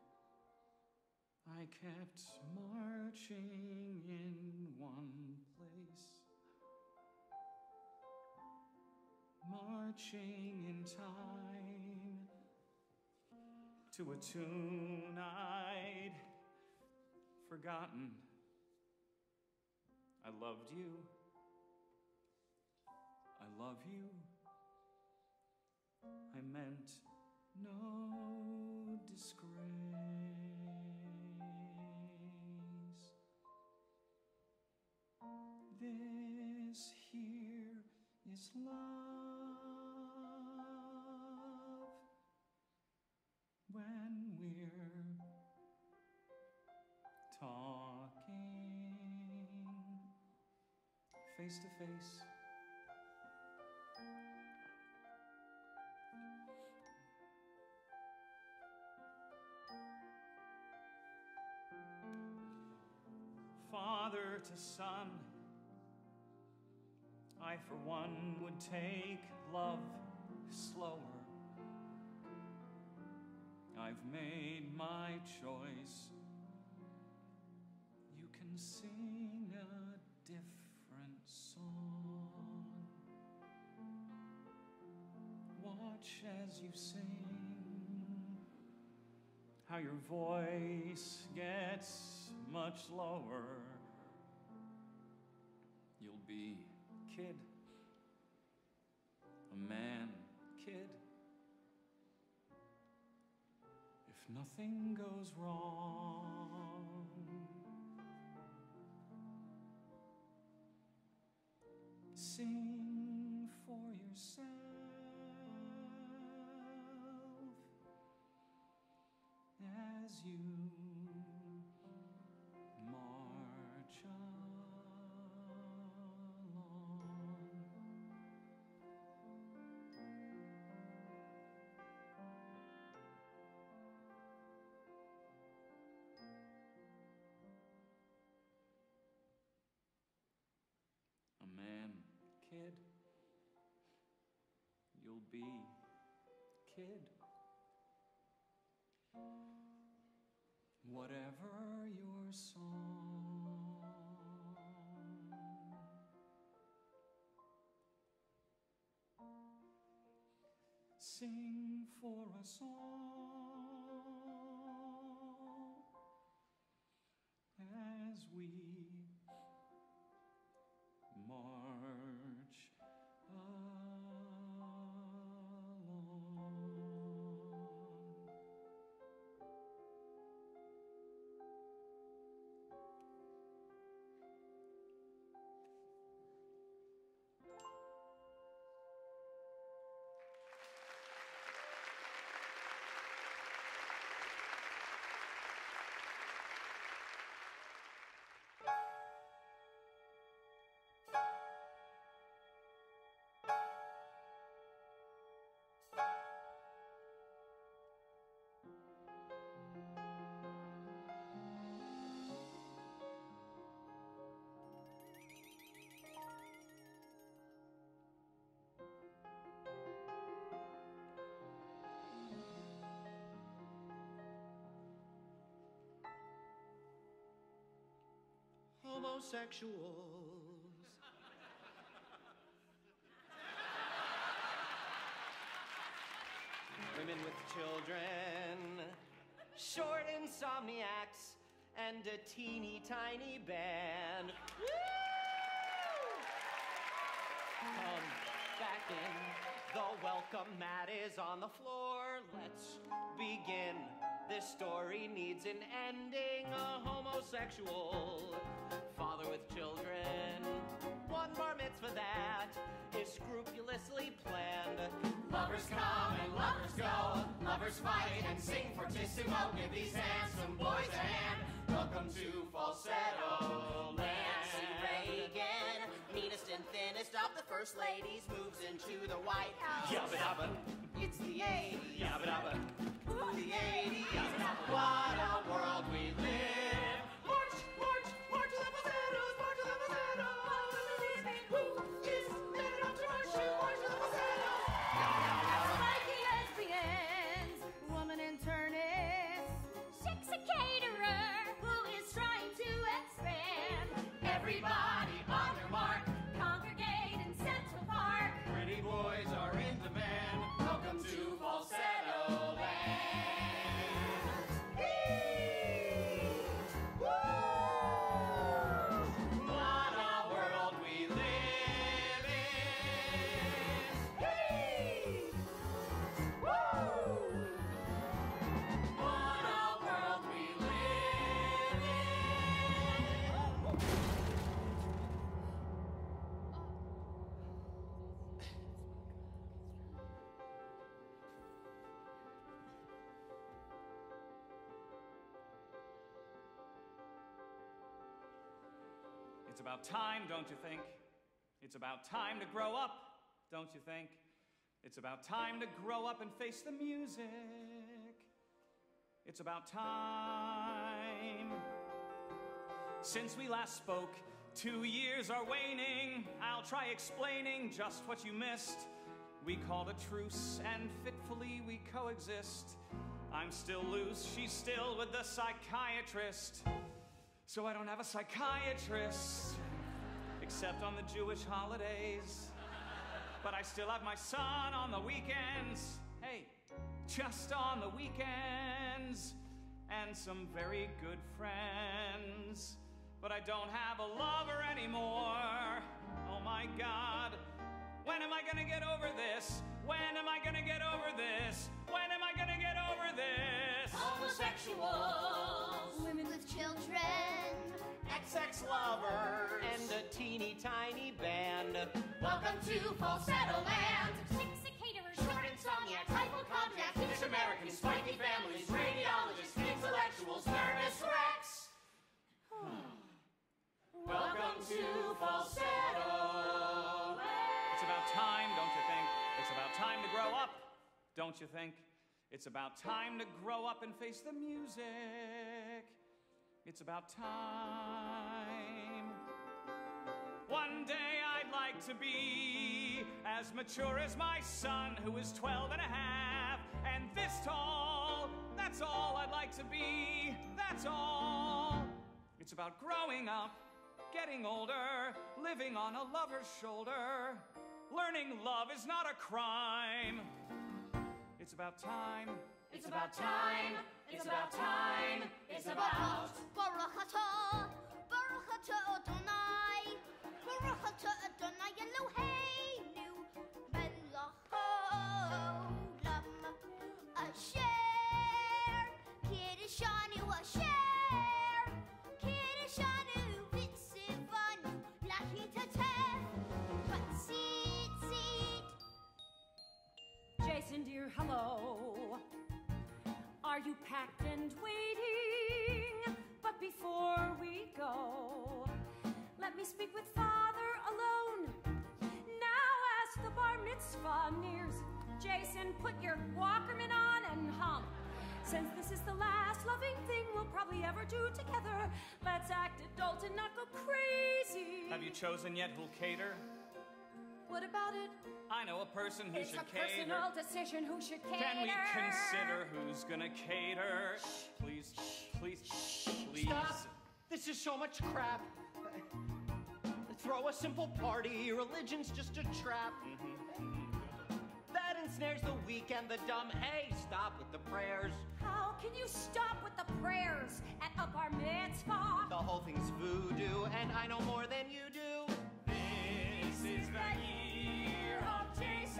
I kept marching in one place, marching in time to a tune I'd forgotten. I loved you. I love you. I meant no disgrace. Face to face. Father to son, I for one would take love slower. I've made my choice. You can sing Watch as you sing, how your voice gets much lower. You'll be kid, a man, kid. If nothing goes wrong, sing as you march along. A man, kid. You'll be kid. Whatever your song, sing for us all as we march homosexuals. Women with children, short insomniacs, and a teeny tiny band. Woo! Come back in. The welcome mat is on the floor. Let's begin. This story needs an ending. A homosexual father with children. One bar mitzvah that is scrupulously planned. Lovers come and lovers go. Lovers fight and sing fortissimo. Give these handsome boys a hand. Welcome to falsetto land. Reagan, meanest and thinnest of the first ladies, moves into the White House. Yabba dabba, It's the 80s. yabba dabba. Ooh, the 80s. What a world we live. About time, don't you think? It's about time to grow up, don't you think? It's about time to grow up and face the music. It's about time. Since we last spoke, two years are waning. I'll try explaining just what you missed. We called a truce and fitfully we coexist. I'm still loose, she's still with the psychiatrist. So I don't have a psychiatrist, except on the Jewish holidays. But I still have my son on the weekends. Hey, just on the weekends. And some very good friends. But I don't have a lover anymore. Oh my god. When am I gonna get over this? When am I gonna get over this? When am I gonna get over this? Homosexuals, women with children, XX lovers, and a teeny tiny band. Welcome to falsetto land. Chick's a caterer, Short insomniacs, hypochondriacs, Finnish Americans, spiky families, radiologists, intellectuals, nervous wrecks. Hmm. Welcome to falsetto Land. It's about time, don't you think? It's about time to grow up, don't you think? It's about time to grow up and face the music. It's about time. One day I'd like to be as mature as my son, who is 12 and a half, and this tall. That's all I'd like to be. That's all. It's about growing up, getting older, living on a lover's shoulder. Learning love is not a crime. It's about time. It's about time. It's about time. It's about. Baruch atah, Baruch atah Adonai, Baruch atah Adonai Eloheinu, melech haolam, asher kiddushanu asher kiddushanu v'tzivanu lahitateh v'tzitzit. Jason, dear, hello. Are you packed and waiting? But before we go, let me speak with Father alone. Now, as the bar mitzvah nears, Jason, put your Walkman on and hum. Since this is the last loving thing we'll probably ever do together, let's act adult and not go crazy. Have you chosen yet who'll cater? What about it? I know a person who It's should a personal decision who should cater. Can we consider who's gonna cater? Shh. Please, please, Shh. please. Stop. This is so much crap. Throw a simple party, religion's just a trap. Mm-hmm. That ensnares the weak and the dumb. Hey, stop with the prayers. How can you stop with the prayers at a bar mitzvah? The whole thing's voodoo, and I know more than you do. This is the year of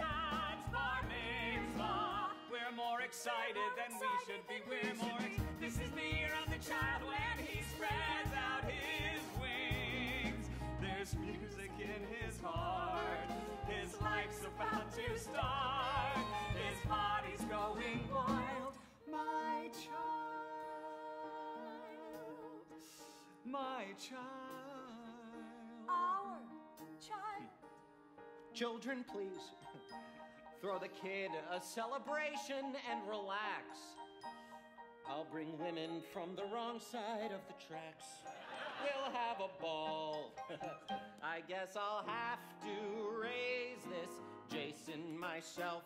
Jason's bar mitzvah. We're more excited than we should be. We're more. This is the year of the child when he spreads out his wings. There's music in his heart. His life's about to start. His body's going wild. My child. My child. Our child. Children, please. Throw the kid a celebration and relax. I'll bring women from the wrong side of the tracks. We'll have a ball. I guess I'll have to raise this Jason myself.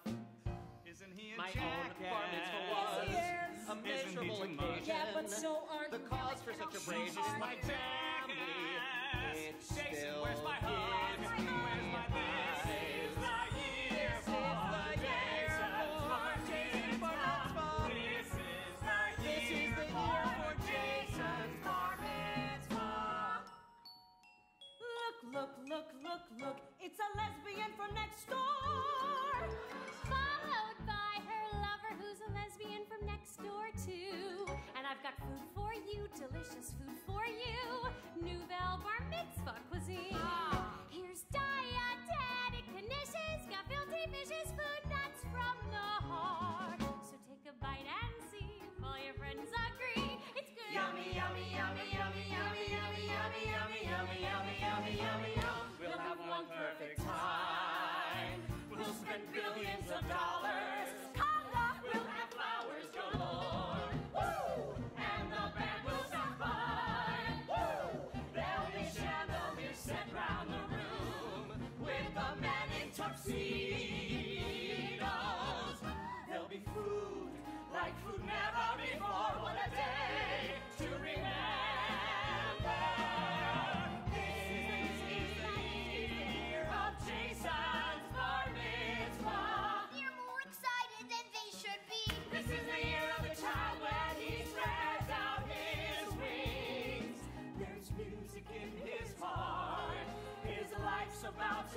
Isn't he a My own jackass? bar mitzvah was Yes, a Isn't he miserable occasion. Yeah, but so are the cause for such a brave is my family. It's Jason, still where's my hug? Where's my this? It's a lesbian from next door. Followed by her lover, who's a lesbian from next door, too. And I've got food for you, delicious food for you. Nouvelle bar mitzvah cuisine. Here's dietetic conditions, got filthy fishes, food that's from the heart. So take a bite and see if all your friends agree. It's good. Yummy, yummy, yummy, yummy, yummy, yummy, yummy, yummy, yummy, yummy, yummy, yummy, yum. Have one perfect time. We'll spend billions of dollars.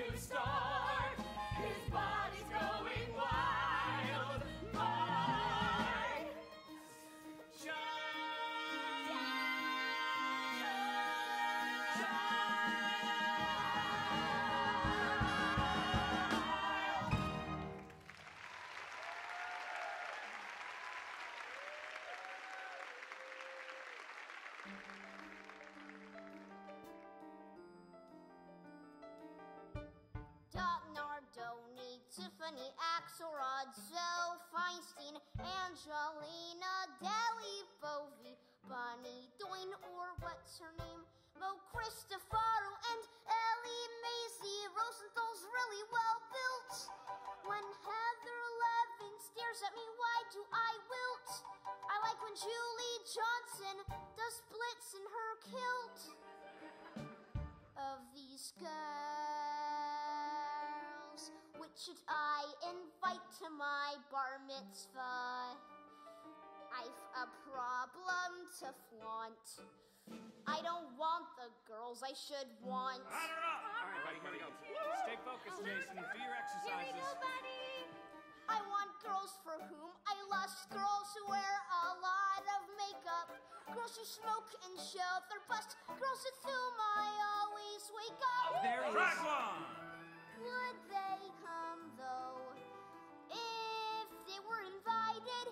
To start. Like when Julie Johnson does splits in her kilt of these girls. Which should I invite to my bar mitzvah? I've a problem to flaunt. I don't want the girls I should want. I don't know. All right, buddy, buddy, go. Stay focused, Jason. Do your exercises. I want girls for whom I lust, girls who wear a lot of makeup, girls who smoke and shove their bust, girls with whom I always wake up. Oh, there Track one. Would they come though if they were invited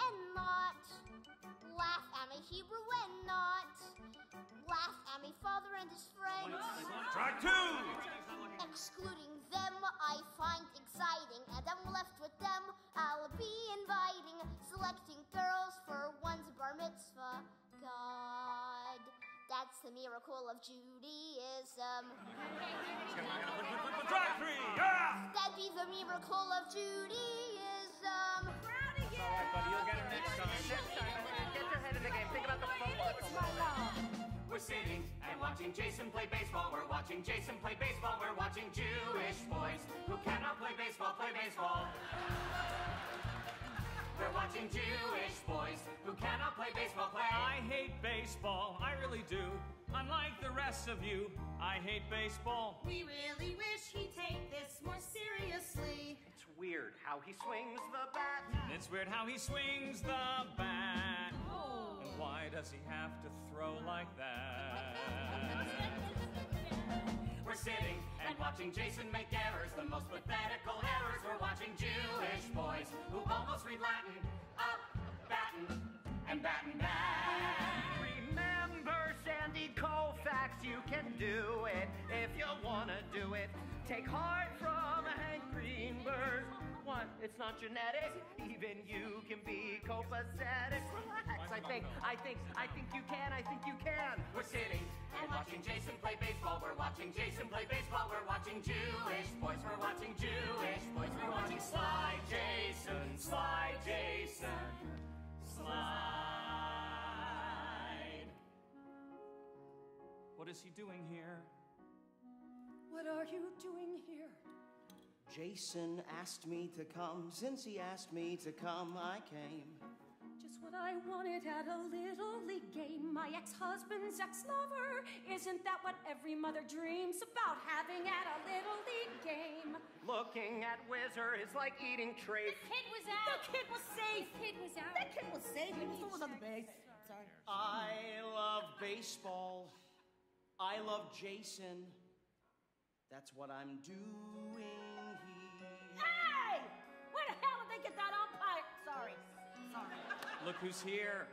and not laugh at my Hebrew and not laugh at my father and his friends? Track two. Excluding them, I find exciting, and I'm left with them. I'll be inviting, selecting girls for one's bar mitzvah. God, that's the miracle of Judaism. Track three. Yeah. That'd be the miracle of Judaism. Proud of you. All right, buddy, you'll get it next time. Next time. Get your head in the game. Think about the football. It's my love. We're sitting and watching Jason play baseball. We're watching Jason play baseball. We're watching Jewish boys who cannot play baseball play baseball. We're watching Jewish boys who cannot play baseball play. I hate baseball, I really do. Unlike the rest of you, I hate baseball. We really wish he'd take this more seriously. It's weird how he swings the bat. It's weird how he swings the bat. Oh. And why does he have to throw like that? We're sitting and watching Jason make errors, the most pathetical errors. We're watching Jewish boys who almost read Latin, up, batting, and batting back. Sandy Koufax, you can do it if you wanna do it. Take heart from Hank Greenberg. One, it's not genetic. Even you can be copacetic. Relax. I think, I think, I think you can. I think you can. We're sitting and watching Jason play baseball. We're watching Jason play baseball. We're watching Jewish boys. We're watching Jewish boys. We're watching Slide Jason, Slide Jason, Slide. What is he doing here? What are you doing here? Jason asked me to come. Since he asked me to come, I came. Just what I wanted at a little league game. My ex husband's ex lover. Isn't that what every mother dreams about having at a little league game? Looking at Whizzer is like eating trafe. Kid was out. The kid was safe. The kid was out. That kid was safe. He was always on the base. Sorry. I love baseball. I love Jason. That's what I'm doing here. Hey! Where the hell did they get that umpire? Sorry. Sorry. Look who's here.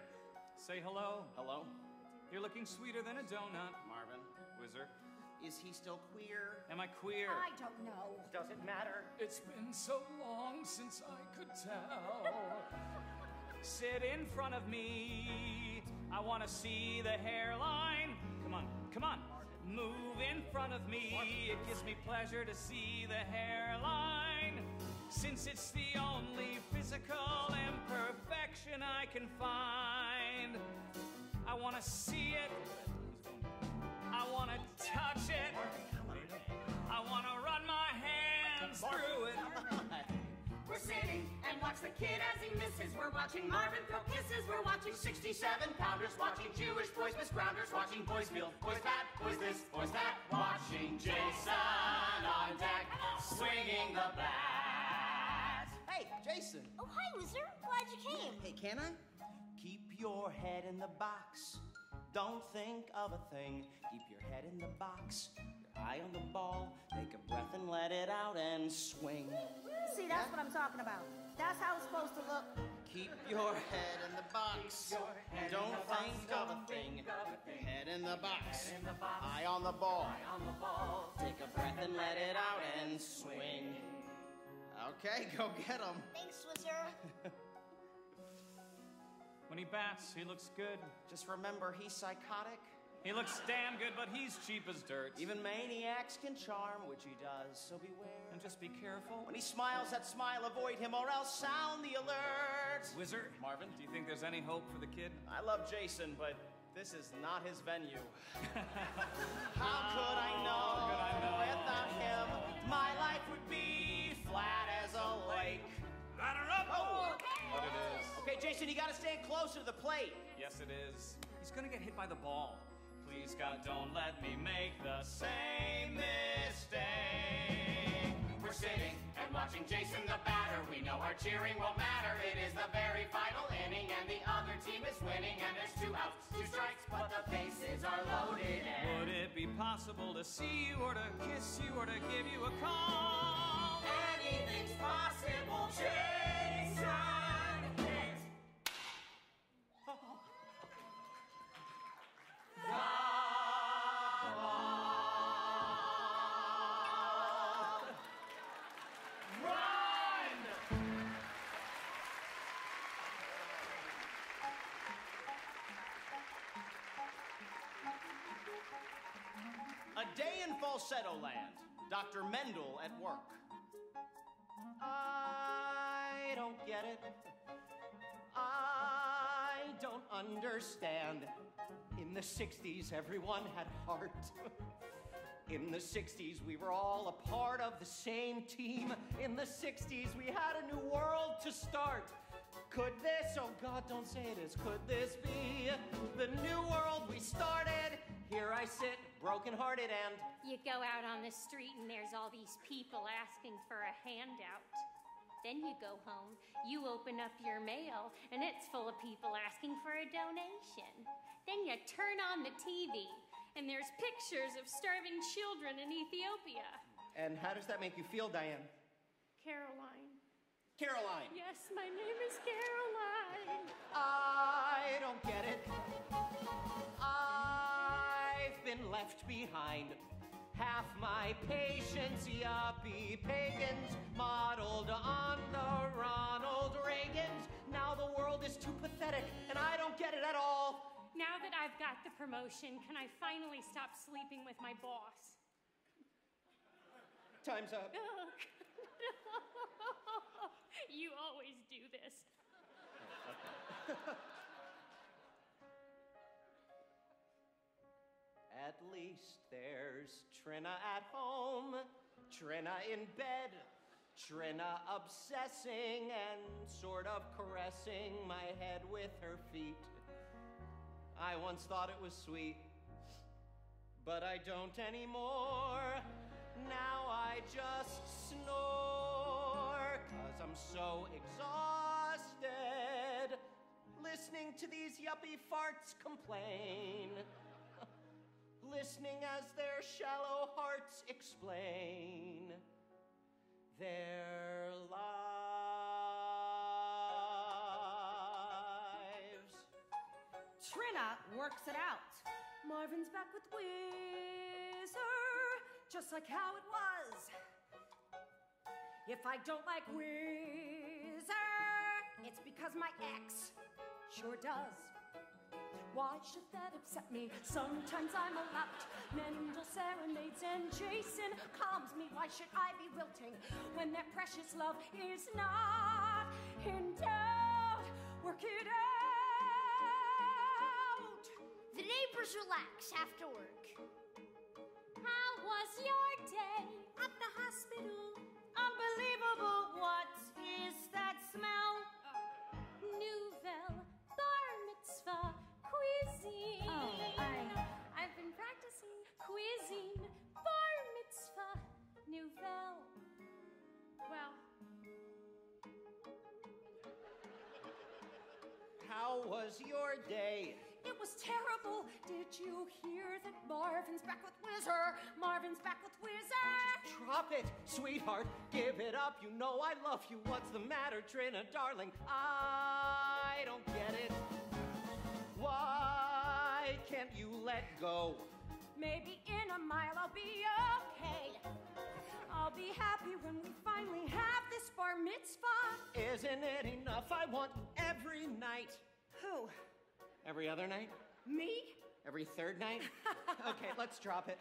Say hello. Hello, You're looking sweeter than a donut, Marvin. Whizzer. Is he still queer? Am I queer? I don't know. Does it matter? It's been so long since I could tell. Sit in front of me. I want to see the hairline. Come on. Move in front of me. It gives me pleasure to see the hairline. Since it's the only physical imperfection I can find. I want to see it. I want to touch it. I want to run my hands through it. We're sitting and watch the kid as he misses. We're watching Marvin throw kisses. We're watching 67 pounders, watching Jewish boys, Miss Grounders, watching boys field, boys that, boys this, boys that, watching Jason on deck, swinging the bat. Hey, Jason. Oh, hi, Whizzer. Glad you came. Hey, can I? Keep your head in the box. Don't think of a thing. Keep your head in the box. Your eye on the ball. Take a breath and let it out and swing. See, that's what I'm talking about. That's how it's supposed to look. Keep your head in the box. Don't think of a thing. Head in the box. Eye on the ball. Take a breath and let it out and swing. Okay, go get him. Thanks, Whizzer. When he bats, he looks good. Just remember, he's psychotic. He looks damn good, but he's cheap as dirt. Even maniacs can charm, which he does, so beware. And just be careful. When he smiles that smile, avoid him or else sound the alert. Whizzer, Marvin, do you think there's any hope for the kid? I love Jason, but this is not his venue. How could I know? could I know? Without him, my life would be flat as a lake. Ladder up! Oh, oh But it is. Okay, Jason, you gotta stand closer to the plate. Yes, it is. He's gonna get hit by the ball. Please, God, don't let me make the same mistake. We're sitting and watching Jason the batter. We know our cheering won't matter. It is the very final inning, and the other team is winning. And there's two outs, two strikes, but the bases are loaded. Would it be possible to see you or to kiss you or to give you a call? anything's possible, Jason. A day in falsetto land. Dr. Mendel at work. I don't get it. I don't understand. In the 60s, everyone had heart. In the 60s, we were all a part of the same team. In the 60s, we had a new world to start. Could this, oh God, don't say it is, could this be the new world we started? Here I sit, brokenhearted, and You go out on the street and there's all these people asking for a handout. Then you go home, you open up your mail, and it's full of people asking for a donation. Then you turn on the TV, and there's pictures of starving children in Ethiopia. and how does that make you feel, Diane? Caroline. Caroline! Yes, my name is Caroline. I don't get it. I've been left behind. Half my patients, yuppie pagans, modeled on the Ronald Reagans. Now the world is too pathetic, and I don't get it at all. Now that I've got the promotion, can I finally stop sleeping with my boss? Time's up. you always do this. At least there's Trina at home, Trina in bed, Trina obsessing and sort of caressing my head with her feet. I once thought it was sweet, but I don't anymore. Now I just snore, cause I'm so exhausted listening to these yuppie farts complain listening as their shallow hearts explain their lives. Trina works it out. Marvin's back with Whizzer, just like how it was. If I don't like Whizzer, it's because my ex sure does. Why should that upset me? Sometimes I'm alapped. Mendel serenades and Jason calms me. Why should I be wilting when that precious love is not in doubt? Work it out. The neighbors relax after work. How was your day at the hospital? Unbelievable. What is that smell? Nouvelle bar mitzvah cuisine. Oh, I- I've been practicing cuisine bar mitzvah nouvelle. Well, How was your day? It was terrible. Did you hear that Marvin's back with Whizzer? Marvin's back with Whizzer. Drop it, sweetheart. Give it up. You know I love you. What's the matter, Trina, darling? I don't get it. Why can't you let go? Maybe in a mile I'll be okay. I'll be happy when we finally have this bar mitzvah. Isn't it enough? I want every night. Who? Every other night? Me? Every third night? okay, let's drop it.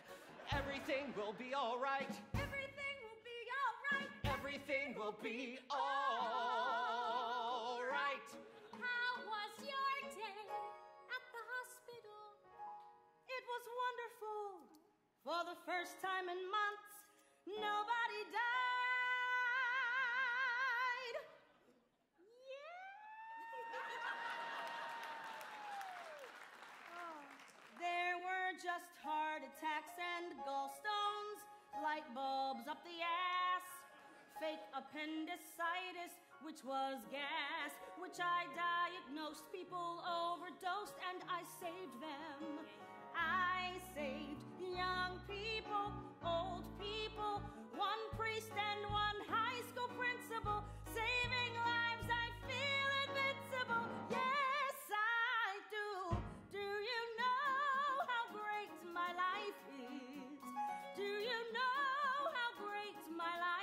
Everything will be all right. Everything will be all right. Everything will be all right. how was your day at the hospital? It was wonderful. For the first time in months, nobody died. Yeah. Oh, there were just heart attacks and gallstones, light bulbs up the ass, fake appendicitis, which was gas, which I diagnosed. People overdosed and I saved them. I saved young people, old people, one priest and one high school principal, saving lives. I feel invincible. Yes, I do. Do you know how great my life is? Do you know how great my life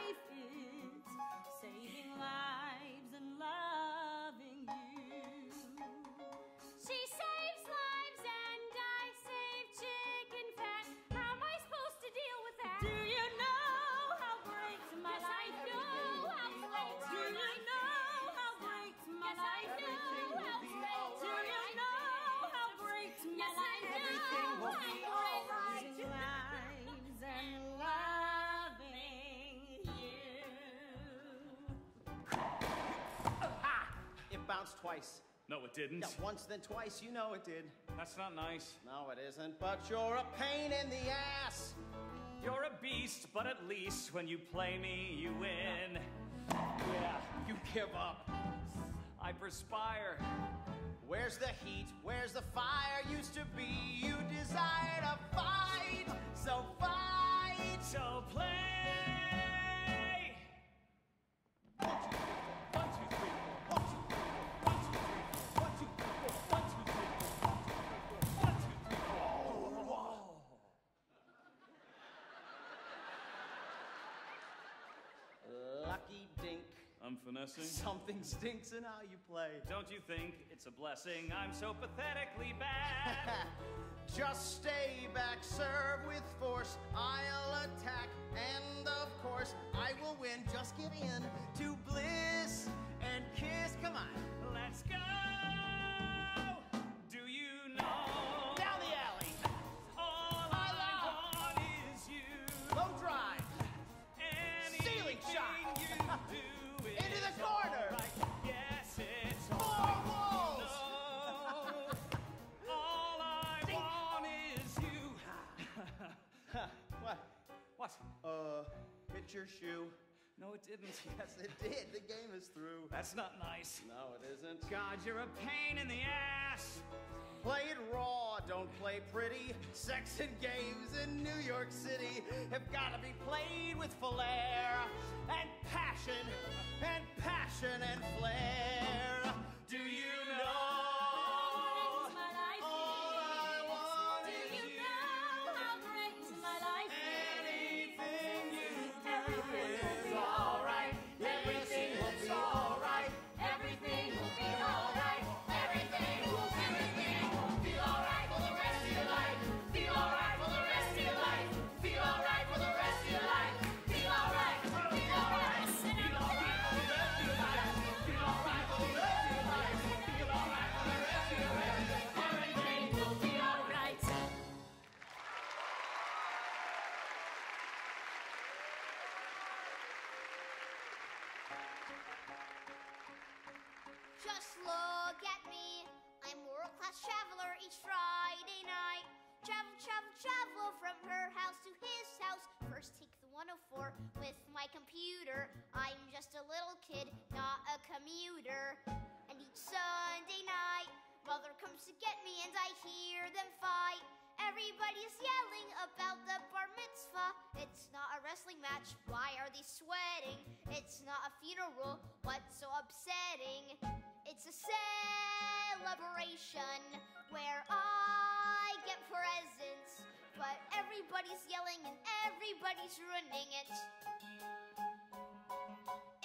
twice. No, it didn't. Yeah, once, then twice. You know it did. That's not nice. No, it isn't. But you're a pain in the ass. You're a beast, but at least when you play me, you win. Yeah, you give up. I perspire. Where's the heat? Where's the fire? Used to be you desire a fight. So fight. So play. I'm finessing. Something stinks in how you play. Don't you think it's a blessing? I'm so pathetically bad. Just stay back, serve with force. I'll attack, and of course, I will win. Just get in to bliss and kiss. Come on. Let's go. Uh, hit your shoe. No, it didn't. Yes, it did. The game is through. That's not nice. No, it isn't. God, you're a pain in the ass. Play it raw, don't play pretty. Sex and games in New York City have gotta be played with flair and passion and passion and flair. Do you Everybody's yelling about the bar mitzvah. It's not a wrestling match. Why are they sweating? It's not a funeral. What's so upsetting? It's a celebration where I get presents. But everybody's yelling and everybody's ruining it.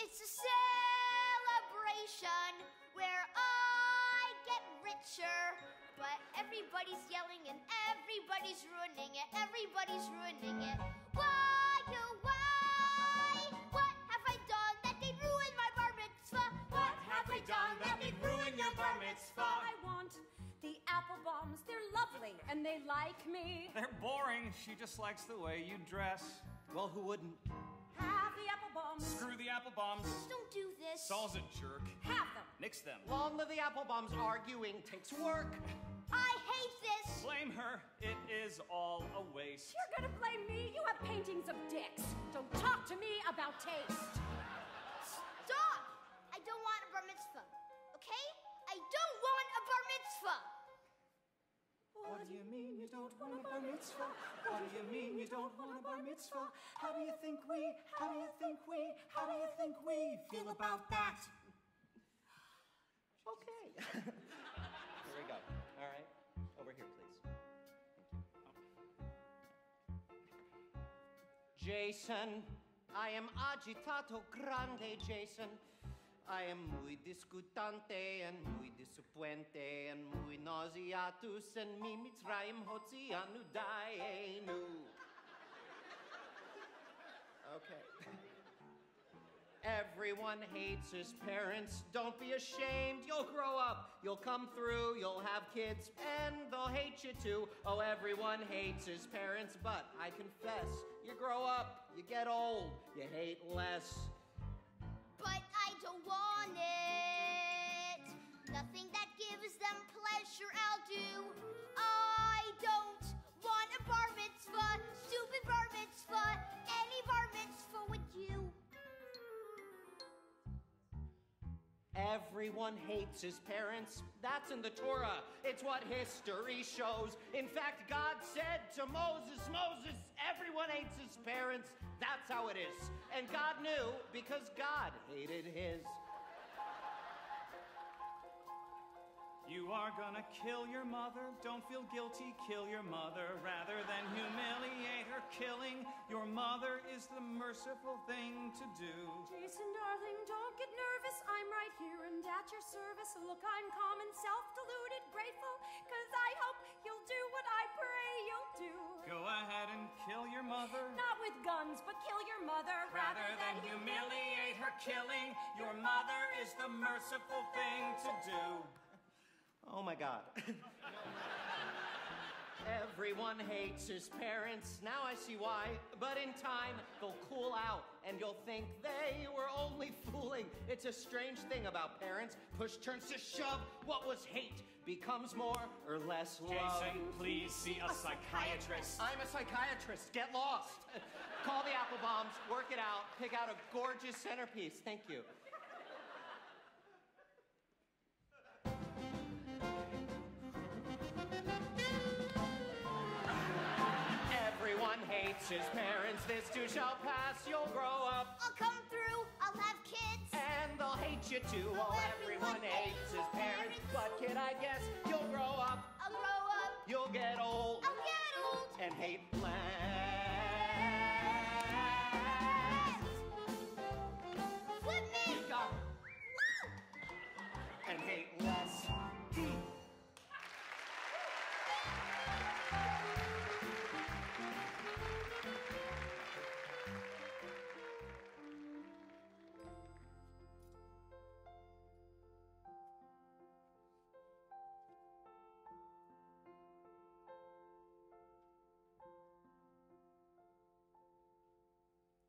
It's a celebration where I get richer. But everybody's yelling and everybody's ruining it. Everybody's ruining it. Why, oh, why? What have I done that they ruin my bar mitzvah? What have I done that they ruin your bar mitzvah? I want the Applebaums. They're lovely and they like me. They're boring. She just likes the way you dress. Well, who wouldn't? Have the Applebaums. Screw the Applebaums. Don't do this. Saul's a jerk. Have them. Nix them. Long live the Applebaums. Arguing takes work. I hate this. Blame her. It is all a waste. You're gonna blame me? You have paintings of dicks. Don't talk to me about taste. Stop! I don't want a bar mitzvah. Okay? I don't want a bar mitzvah. What do you mean you don't want a bar mitzvah? What do you mean you don't want a bar mitzvah? How do you think we, how do you think we, how do you think we feel about that? Okay. here we go. All right. Over here, please. Jason, I am agitato grande, Jason. I am muy discutante and muy disappointe and muy nauseatus and mi mitzrayim hotzianu. Okay. Everyone hates his parents. Don't be ashamed. You'll grow up. You'll come through. You'll have kids. And they'll hate you too. Oh, everyone hates his parents. But I confess, you grow up. You get old. You hate less. Everyone hates his parents. That's in the Torah. It's what history shows. In fact, God said to Moses, Moses, everyone hates his parents. That's how it is. And God knew because God hated his. You are gonna kill your mother. Don't feel guilty, kill your mother. Rather than humiliate her, killing your mother is the merciful thing to do. Jason, darling, don't get nervous. I'm right here and at your service. Look, I'm calm and self deluded, grateful, because I hope you'll do what I pray you'll do. Go ahead and kill your mother. Not with guns, but kill your mother Rather than humiliate her, killing your mother is the merciful thing to do. Oh my God. Everyone hates his parents. Now I see why. But in time, they'll cool out and you'll think they were only fooling. It's a strange thing about parents. Push turns to shove. What was hate becomes more or less love. Jason, please see a psychiatrist. I'm a psychiatrist. Get lost. Call the Applebaums, work it out, pick out a gorgeous centerpiece. Thank you. Hates his parents. This too shall pass. You'll grow up I'll come through, I'll have kids. and they'll hate you too. Oh, everyone hates his parents. But kid, I guess you'll grow up. I'll grow up, You'll get old I'll get old. and hate land.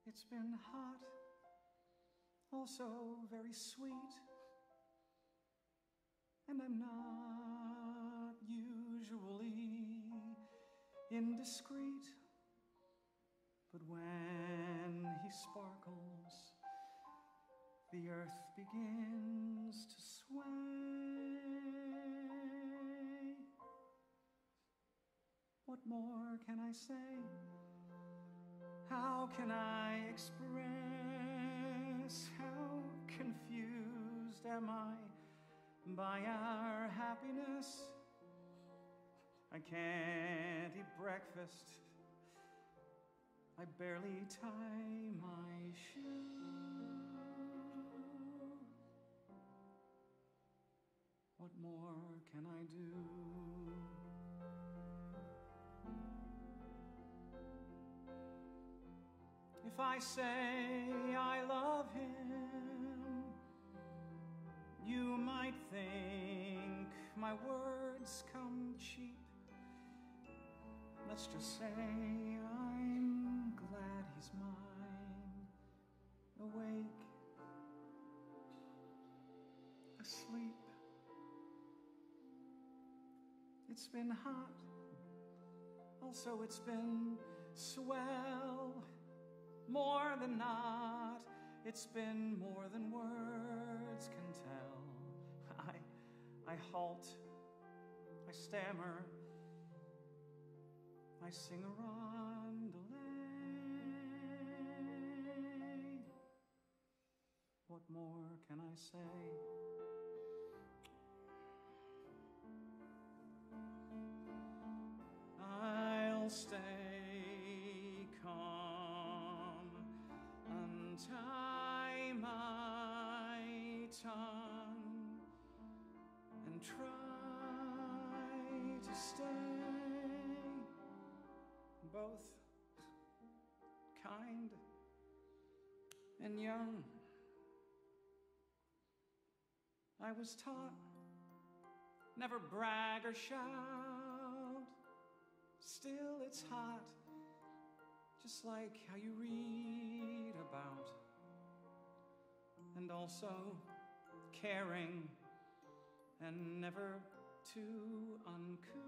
It's been hot, also very sweet. And I'm not usually indiscreet. But when he sparkles, the earth begins to sway. What more can I say? How can I express how confused am I by our happiness? I can't eat breakfast. I barely tie my shoe. What more can I do? If I say I love him, you might think my words come cheap. Let's just say I'm glad he's mine, awake, asleep. It's been hot, also, it's been swell. More than not, it's been more than words can tell. I, I halt, I stammer, I sing a roundelay. What more can I say? Tongue, and try to stay both kind and young. I was taught never brag or shout. Still, it's hot, just like how you read about. And also caring and never too uncouth.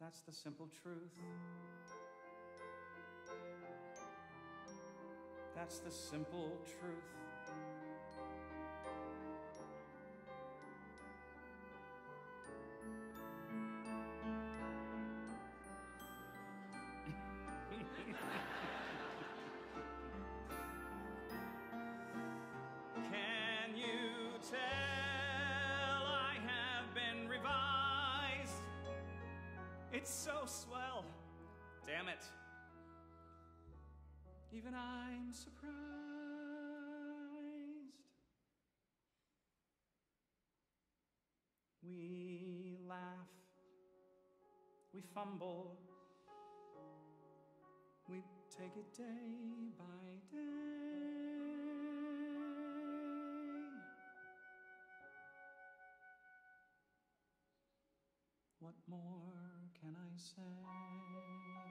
That's the simple truth. That's the simple truth. Even I'm surprised. We laugh. We fumble. We take it day by day. What more can I say?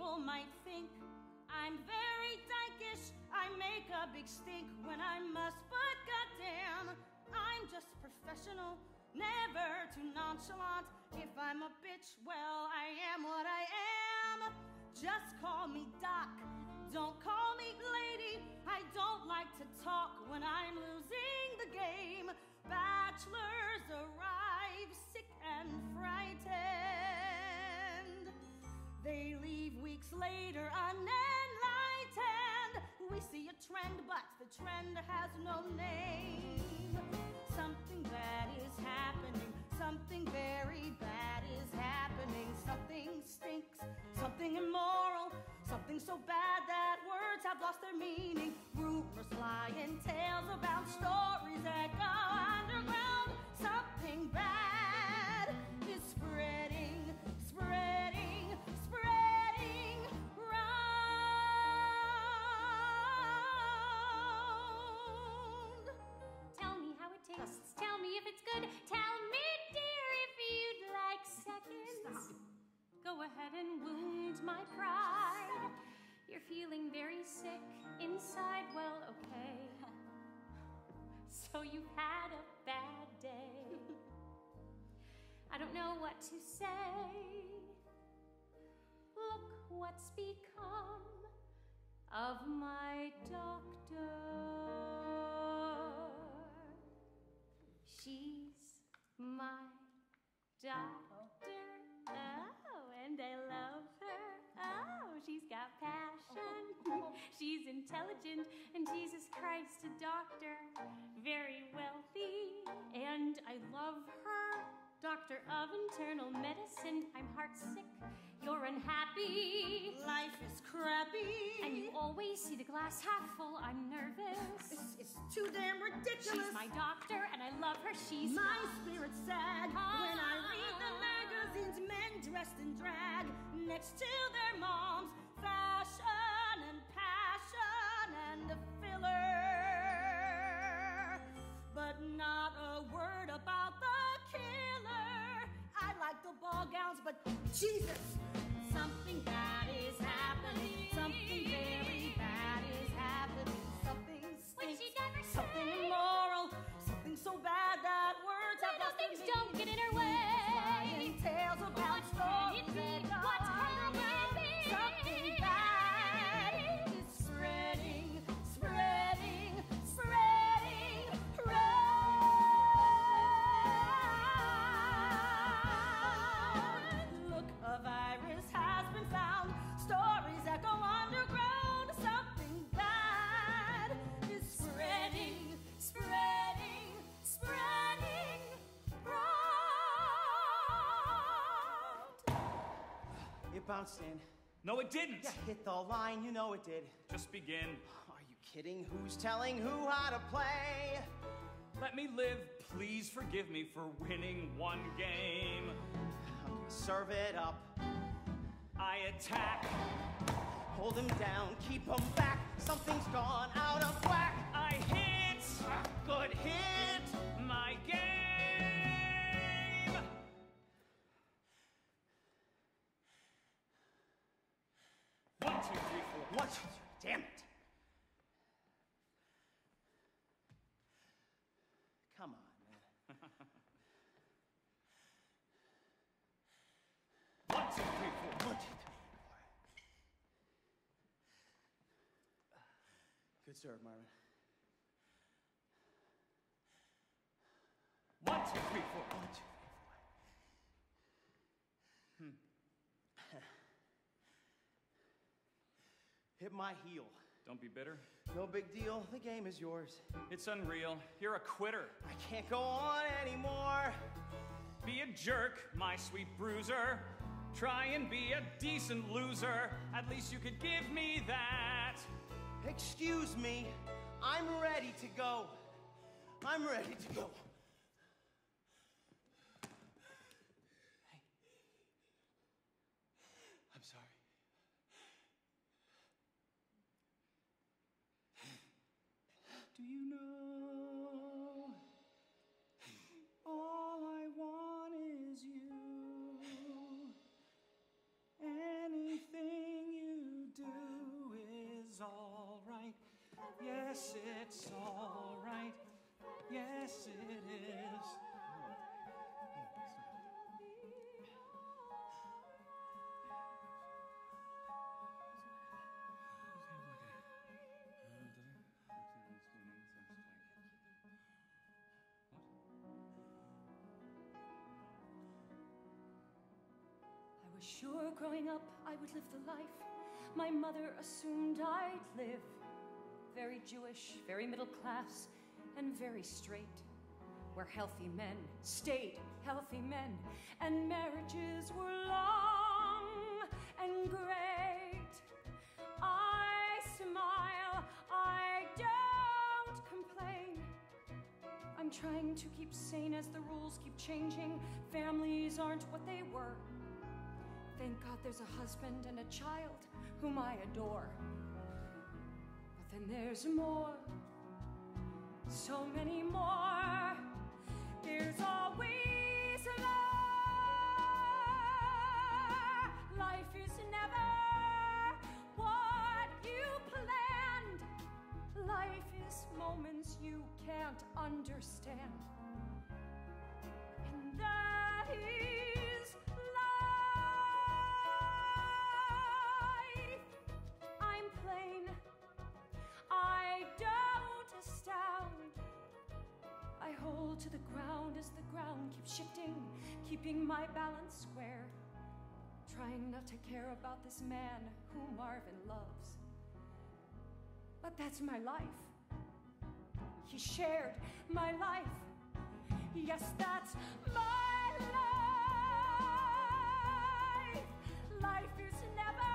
People might think I'm very dykish. I make a big stink when I must, but goddamn, I'm just professional, never too nonchalant. If I'm a bitch, well, I am what I am. Just call me Doc. Don't call me lady. I don't like to talk when I'm losing the game. Bachelors arrive sick and frightened. They leave weeks later unenlightened. We see a trend, but the trend has no name. Something bad is happening. Something very bad is happening. Something stinks. Something immoral. Something so bad that words have lost their meaning. Rumors fly tales about stories that go underground. Something bad good. Tell me, dear, if you'd like seconds. Go ahead and wound my pride. You're feeling very sick inside. Well, okay. So you've had a bad day. I don't know what to say. Look what's become of my doctor. She's my doctor. Oh, and I love her. Oh, she's got passion. she's intelligent, and Jesus Christ, a doctor. Very wealthy, and I love her. Doctor of internal medicine. I'm heartsick. You're unhappy. Life is crappy. And you always see the glass half full. I'm nervous. It's, it's too damn ridiculous. She's my doctor, and I love her. She's My spirit's sad when I read the ah. magazines, men dressed in drag next to their moms. Fashion and passion and a filler. But not a word about the killer. Gowns, but Jesus, something bad is happening. Something very bad is happening. Something stinks. Something immoral. Something so bad that words have Little things don't get in her Flying bounced in. No, it didn't. Yeah, hit the line, you know it did. Just begin. Are you kidding? Who's telling who how to play? Let me live. Please forgive me for winning one game. Okay, serve it up. I attack. Hold him down, keep him back. Something's gone out of whack. I hit. Good hit. My game. Damn it. Come on, man. One, two, three, four. One, two, three, four. Good serve, Marvin. One, two, three, four. Hmm. My heel. Don't be bitter. No big deal. The game is yours. It's unreal. You're a quitter. I can't go on anymore. Be a jerk, my sweet bruiser. Try and be a decent loser. At least you could give me that. Excuse me. I'm ready to go. I'm ready to go. Do you know? All I want is you. Anything you do is all right. Yes, it's all right. Yes, it is. Was sure growing up I would live the life my mother assumed I'd live. Very Jewish, very middle class, and very straight. Where healthy men stayed healthy men, and marriages were long and great. I smile, I don't complain. I'm trying to keep sane as the rules keep changing. Families aren't what they were. Thank God there's a husband and a child whom I adore. But then there's more, so many more. There's always more. Life is never what you planned. Life is moments you can't understand. And that is to the ground as the ground keeps shifting, keeping my balance square. Trying not to care about this man who Marvin loves. But that's my life. He shared my life. Yes, that's my life. Life is never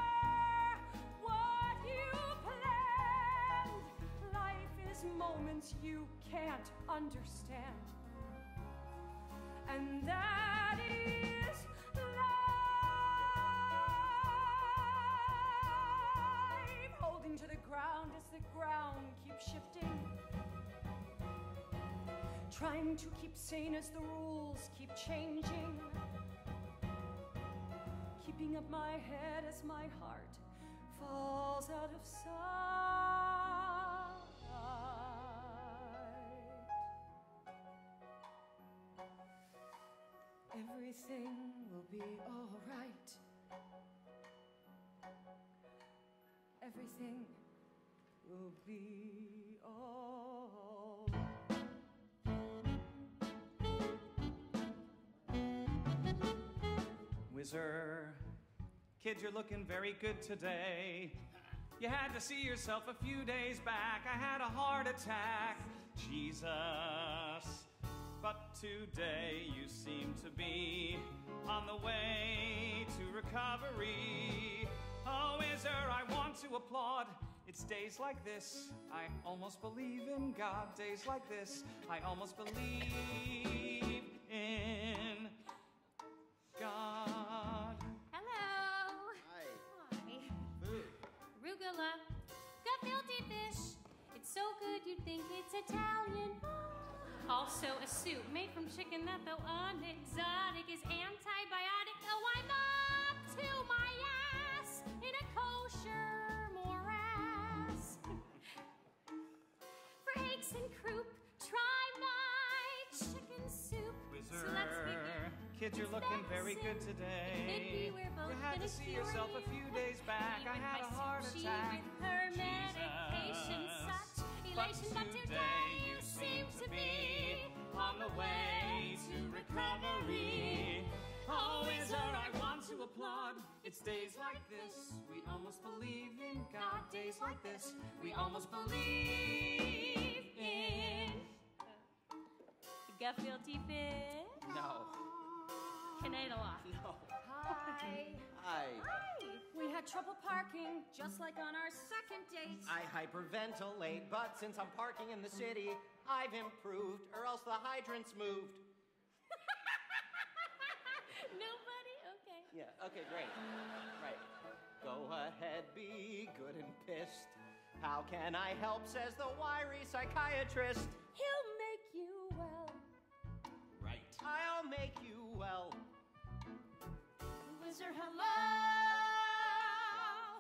what you planned. Life is moments you can't understand. Trying to keep sane as the rules keep changing. Keeping up my head as my heart falls out of sight. Everything will be alright. Everything will be alright. Whizzer, kid, you're looking very good today. You had to see yourself a few days back. I had a heart attack. Jesus. But today you seem to be on the way to recovery. Oh, Whizzer, I want to applaud. It's days like this. I almost believe in God. Days like this. I almost believe in God. Hello. Hi. Hi. Food. Arugula. Gefilte fish. It's so good you'd think it's Italian. Also, a soup made from chicken that though unexotic is antibiotic. Oh, I'm up to my ass in a kosher morass. For aches and croup, try my chicken soup. Whizzer. So let's begin. Kids, you're looking very good today. we're both You had gonna see yourself a few days back. I had a heart attack. With her medication, such elation, but today you seem to be on the way to recovery. Oh, Whizzer, I want to applaud. It's days like this, we almost believe in God. Days like this, we almost believe in. Gefilte Fish. No. No. Hi. Hi. We had trouble parking, just like on our second date. I hyperventilate, but since I'm parking in the city, I've improved, or else the hydrant's moved. Nobody? Okay. Yeah, okay, great. Right. Go ahead, be good and pissed. How can I help, says the wiry psychiatrist. He'll make you well. Right. I'll make you well. Whizzer, hello.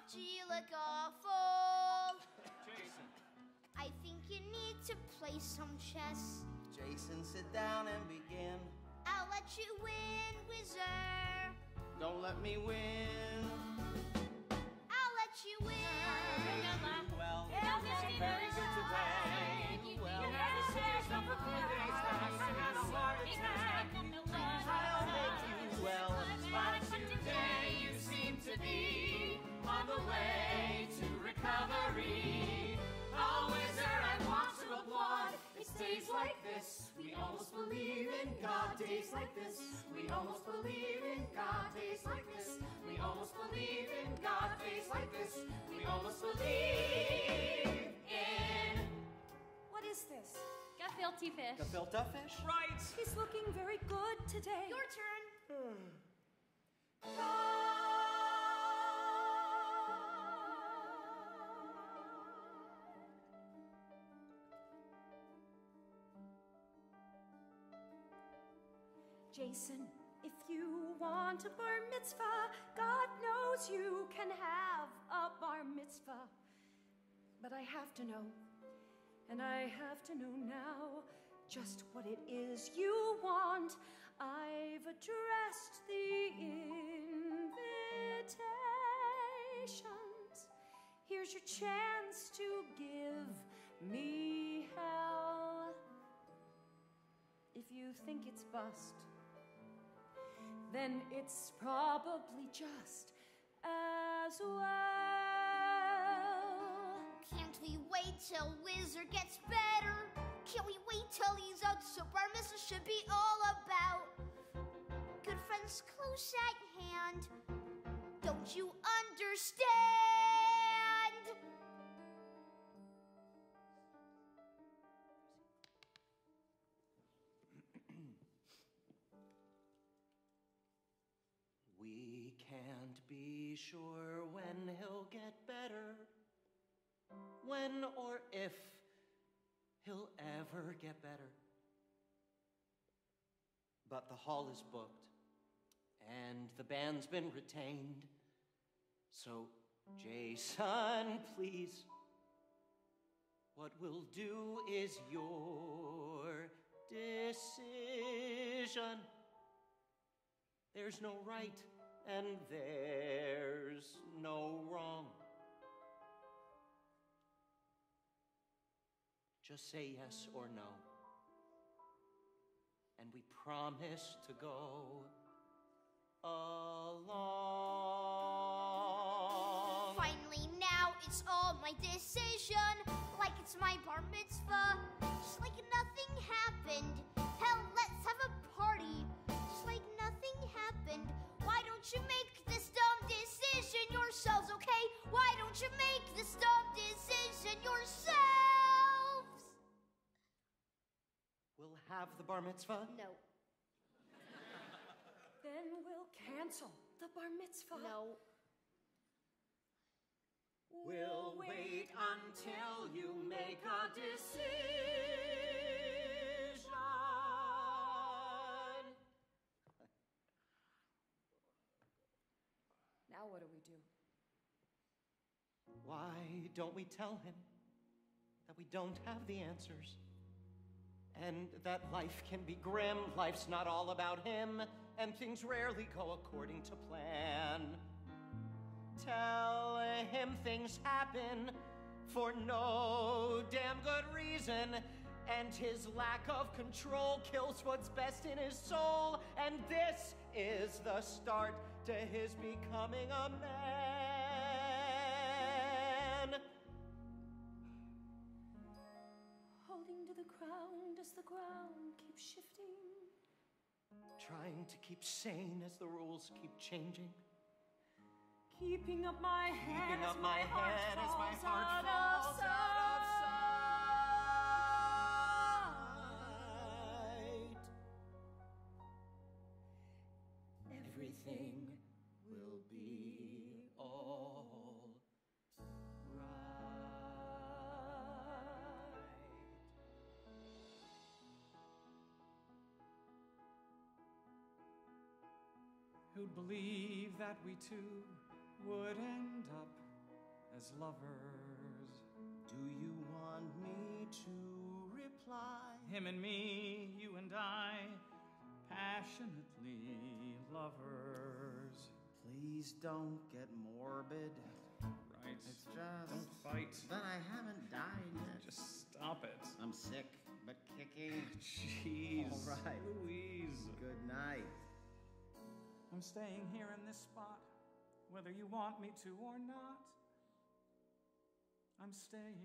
Gee, you look awful. Jason. I think you need to play some chess. Jason, sit down and begin. I'll let you win, Whizzer. Don't let me win. I'll let you win. Well, Very good today. You had to see yourself a on the way to recovery. Oh, Whizzer, I want to applaud. It's days like this, we almost believe in God. Days like this, we almost believe in God. Days like this, we almost believe in God. Days like this, we almost believe in. What is this? Gefilte Fish. Gefilte fish? Right. He's looking very good today. Your turn. Jason, if you want a bar mitzvah, God knows you can have a bar mitzvah. But I have to know, and I have to know now just what it is you want. I've addressed the invitations. Here's your chance to give me hell. If you think it's bust, then it's probably just as well. Can't we wait till Whizzer gets better? Can't we wait till he's out so Bar Mitzvah should be all about? Good friends close at hand. Don't you understand? Can't be sure when he'll get better. When or if he'll ever get better. But the hall is booked, and the band's been retained. So, Jason, please. What we'll do is your decision. There's no right and there's no wrong. Just say yes or no. And we promise to go along. Finally, now it's all my decision. Like it's my bar mitzvah. Just like nothing happened. Hell, let's have a party. Just like nothing happened. Why don't you make this dumb decision yourselves, okay? Why don't you make this dumb decision yourselves? We'll have the bar mitzvah. No, Then we'll cancel the bar mitzvah. no. We'll wait until you make a decision. Why don't we tell him that we don't have the answers? And that life can be grim, life's not all about him. and things rarely go according to plan. Tell him things happen for no damn good reason, and his lack of control kills what's best in his soul, and this is the start to his becoming a man. Trying to keep sane as the rules keep changing. Keeping up my head Keeping as up my heart head as my heart out falls out of sight. Everything Who'd believe that we two would end up as lovers? Do you want me to reply? Him and me, you and I, passionately lovers. Please don't get morbid. Right. It's just Don't fight. that I haven't died yet. Just stop it. I'm sick, but kicking. Jeez. All right. Louise. Good night. I'm staying here in this spot, whether you want me to or not. I'm staying.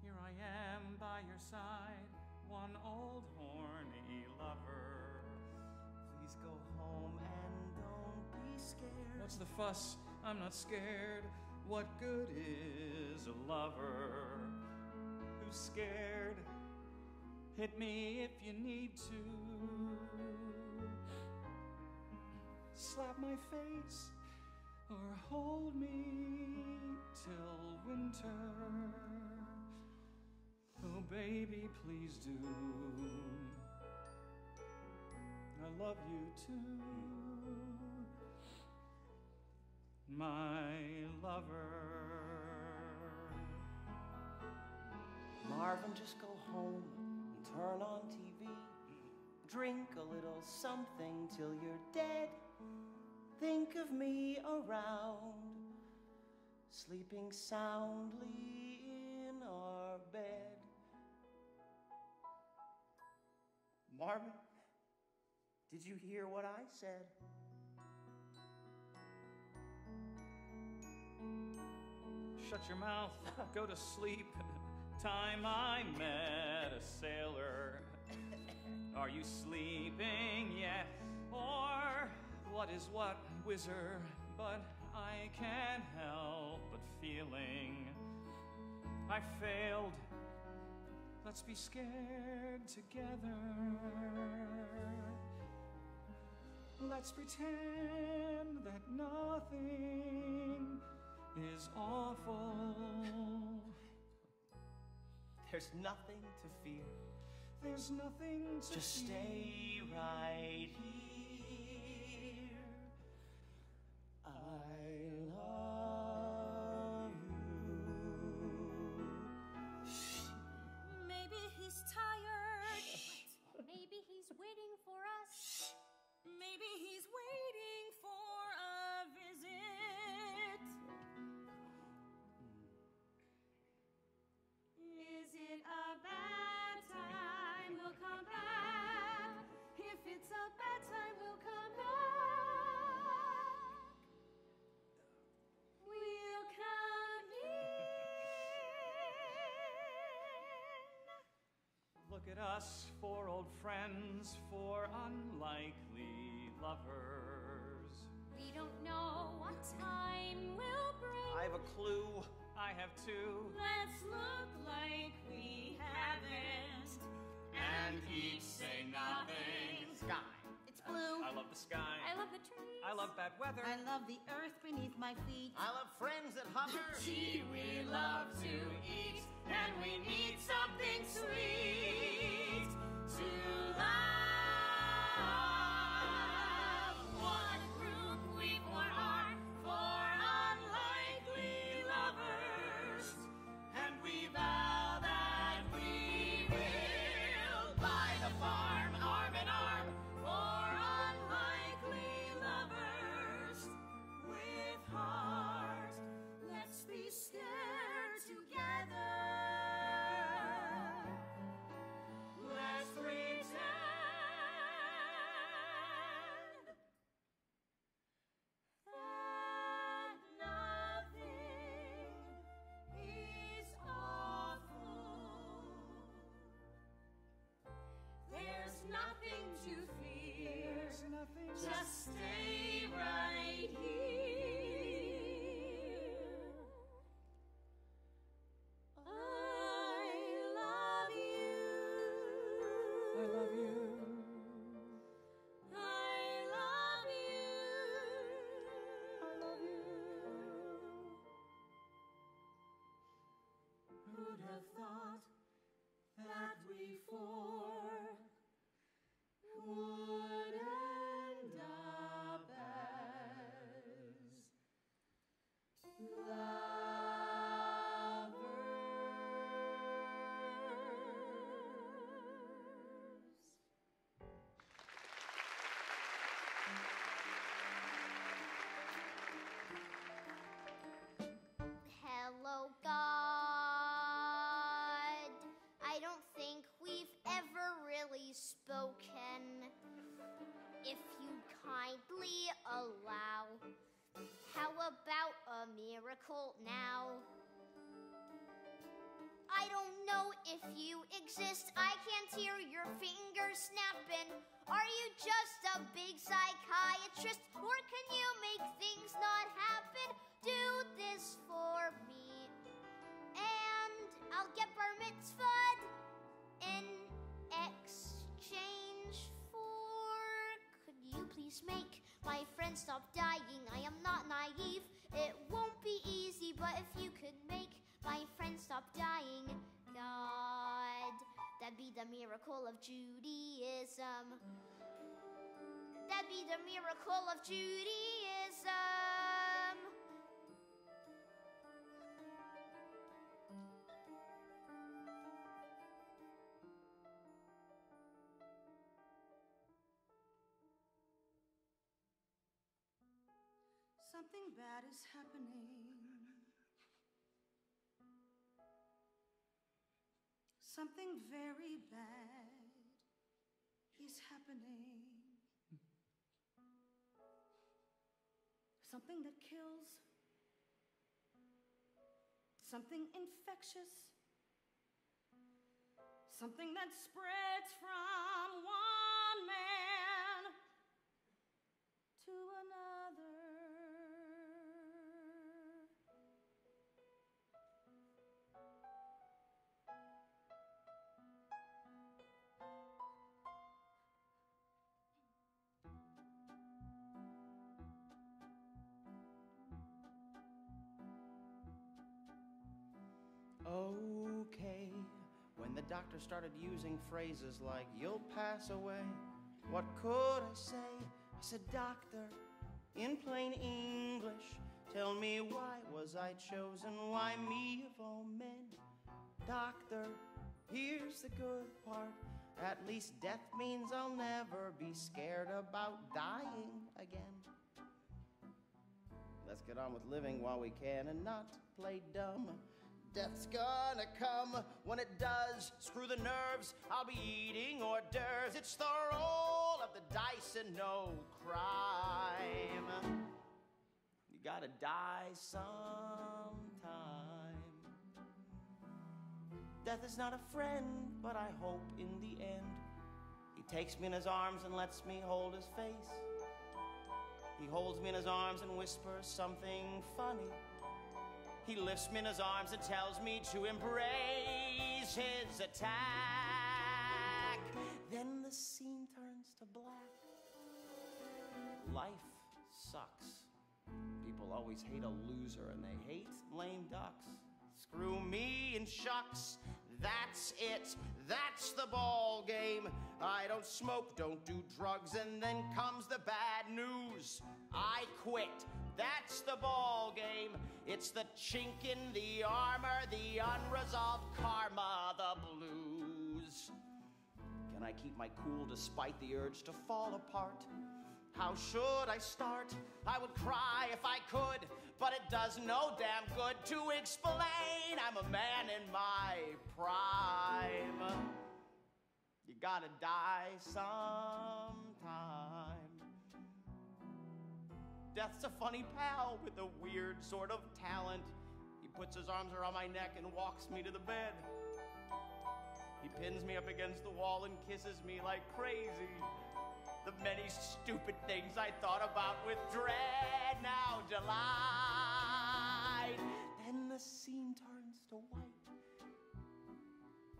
Here I am by your side, one old horny lover. Please go home and don't be scared. What's the fuss? I'm not scared. What good is a lover who's scared? Hit me if you need to. Slap my face or hold me till winter. Oh, baby, please do. I love you too my lover. Marvin, just go home and turn on TV. Drink a little something till you're dead. Think of me around, sleeping soundly in our bed. Marvin, did you hear what I said? Shut your mouth, go to sleep. Time I met a sailor. Are you sleeping yet? Or what is what, whizzer? But I can't help but feeling I failed. Let's be scared together. Let's pretend that nothing is awful. There's nothing to fear. There's nothing to Just fear. stay right here. Maybe he's tired. Maybe he's waiting for us. Maybe he's waiting for a visit. Is it a bad time? We'll come back. If it's a bad time, we'll come Look at us, four old friends, four unlikely lovers. We don't know what time will bring. I have a clue. I have two. Let's look like we haven't. And each say nothing. Sky. It's blue. I love the sky. I love the trees. I love bad weather. I love the earth beneath my feet. I love friends that hover. Gee, we love to eat, and we need something sweet to love. What spoken, if you kindly allow. How about a miracle now? I don't know if you exist, I can't hear your fingers snapping. Are you just a big psychiatrist, or can you make things not happen? Do this for me, and I'll get bar mitzvahed in X. make my friend stop dying? I am not naive. It won't be easy, but if you could make my friend stop dying, God, that'd be the miracle of Judaism. That'd be the miracle of Judaism. Something bad is happening. Something very bad is happening. Something that kills. Something infectious. Something that spreads from one man to another. Okay. When the doctor started using phrases like, you'll pass away, what could I say? I said, Doctor, in plain English, tell me why was I chosen? Why me of all men? Doctor, here's the good part. At least death means I'll never be scared about dying again. Let's get on with living while we can and not play dumb. Death's gonna come. When it does, screw the nerves. I'll be eating hors d'oeuvres. It's the roll of the dice and no crime. You gotta die sometime. Death is not a friend, but I hope in the end he takes me in his arms and lets me hold his face. He holds me in his arms and whispers something funny. He lifts me in his arms and tells me to embrace his attack. Then the scene turns to black. Life sucks. People always hate a loser and they hate lame ducks. Screw me and shucks. That's it. That's the ball game. I don't smoke, don't do drugs, and then comes the bad news. I quit. That's the ball game. It's the chink in the armor, the unresolved karma, the blues. Can I keep my cool despite the urge to fall apart? How should I start? I would cry if I could, but it does no damn good to explain. I'm a man in my prime. You gotta die sometime. Death's a funny pal with a weird sort of talent. He puts his arms around my neck and walks me to the bed. He pins me up against the wall and kisses me like crazy. The many stupid things I thought about with dread now delight. Then the scene turns to white.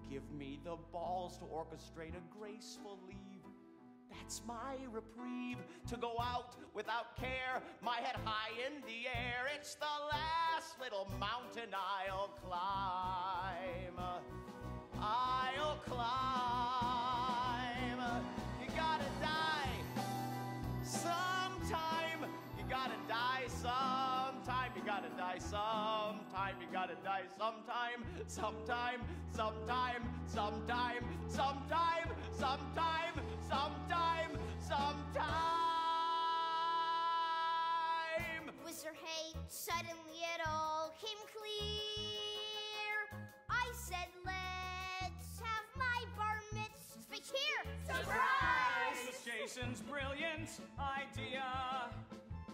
Give me the balls to orchestrate a graceful leave. That's my reprieve to go out without care, my head high in the air. It's the last little mountain I'll climb. I'll climb. You gotta die sometime. You gotta die sometime. You gotta die sometime. You gotta die sometime. Sometime. Sometime. Sometime. Sometime. Sometime. Sometime. Sometime. Was there hate? Suddenly it all came clear. I said, let's have my bar mitzvah here. Surprise! This was Jason's brilliant idea.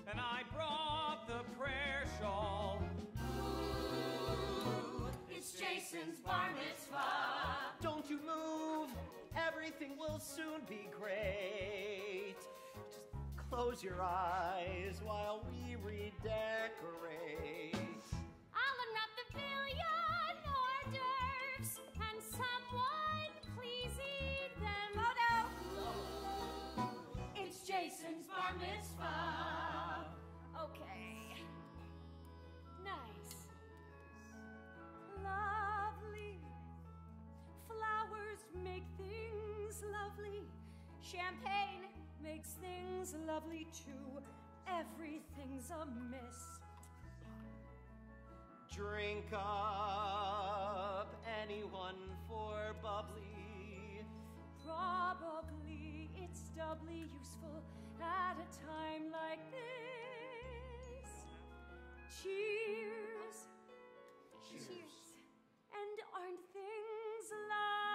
And I brought the prayer shawl. Ooh, It's Jason's bar mitzvah. Don't you move, everything will soon be great. Just close your eyes while we redecorate. I'll unwrap the billion hors d'oeuvres, and someone please eat them. Oh, Photo! It's Jason's bar mitzvah. Champagne makes things lovely too. Everything's a mess. Drink up, anyone for bubbly. Probably it's doubly useful at a time like this. Cheers. Cheers. And aren't things lovely?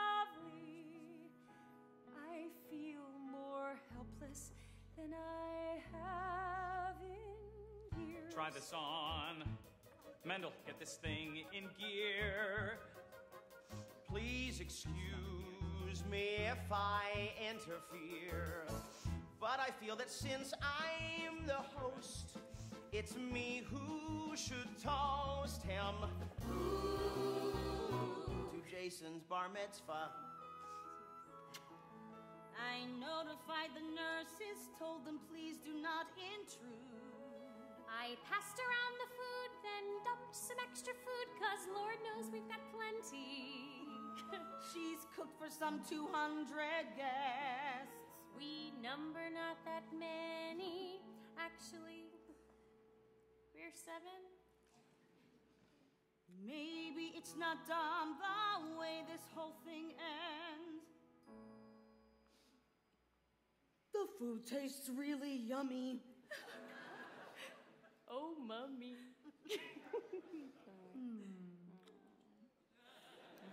More helpless than I have in years. Try this on. Mendel, get this thing in gear. Please excuse me if I interfere. But I feel that since I'm the host, it's me who should toast him to Jason's bar mitzvah. I notified the nurses, told them please do not intrude. I passed around the food, then dumped some extra food, cause Lord knows we've got plenty. She's cooked for some 200 guests. we number not that many. Actually, we're seven. Maybe it's not dumb the way this whole thing ends. The food tastes really yummy. Oh, mummy.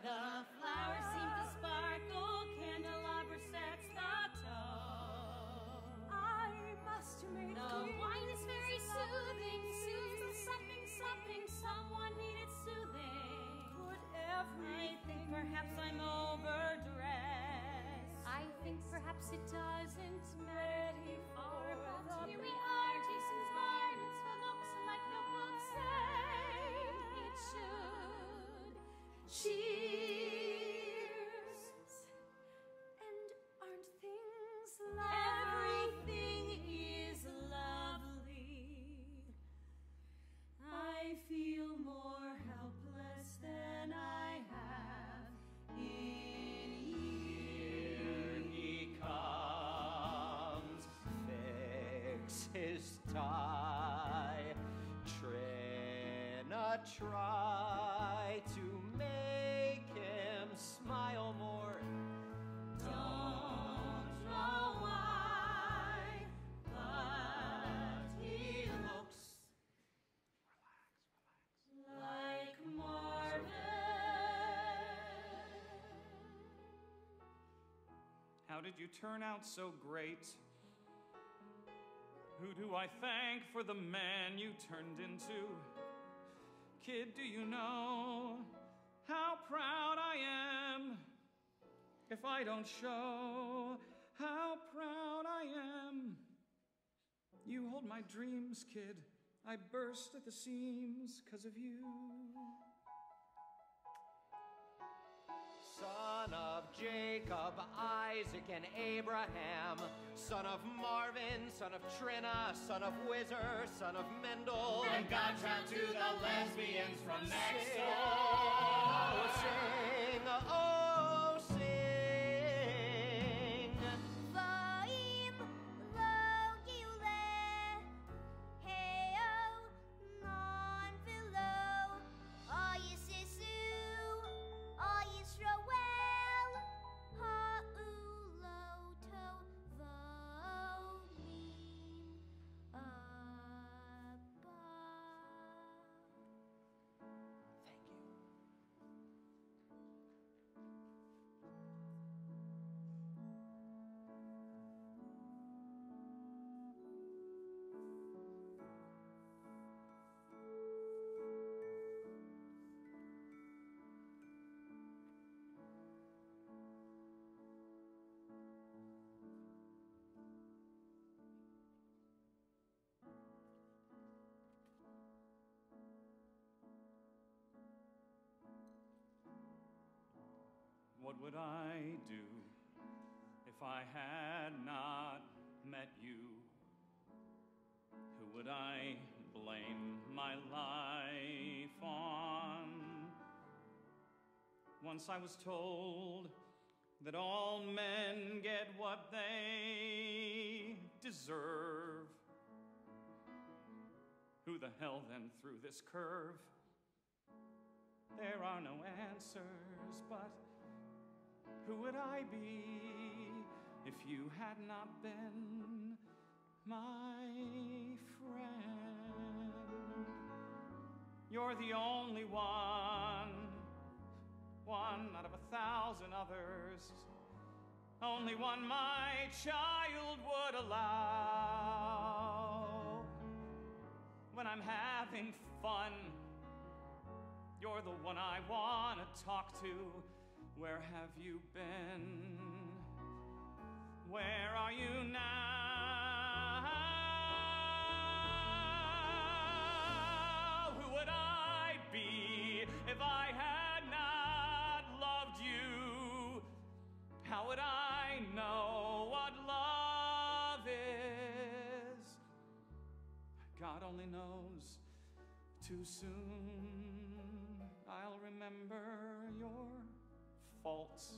The flowers seem to sparkle, candelabra sets the tone. I must make The wine is very soothing, soothes something, something, someone needed soothing. put I think perhaps I'm overdressed. I think perhaps it doesn't matter. Here we are, his tie. Trina, try to make him smile more. Don't know why, but he looks like Marvin. How did you turn out so great? Who do I thank for the man you turned into? Kid, do you know how proud I am if I don't show how proud I am? You hold my dreams, kid. I burst at the seams because of you. Son of Jacob, Isaac, and Abraham. Son of Marvin, son of Trina, son of Whizzer, son of Mendel. And Gottschalk to the lesbians from next door. Oh, sing, oh, would I do if I had not met you? Who would I blame my life on? Once I was told that all men get what they deserve. Who the hell then threw this curve? There are no answers, but who would I be if you had not been my friend? You're the only one, one out of a thousand others, only one my child would allow. When I'm having fun, you're the one I want to talk to. Where have you been? Where are you now? Who would I be if I had not loved you? How would I know what love is? God only knows too soon. I'll remember your faults.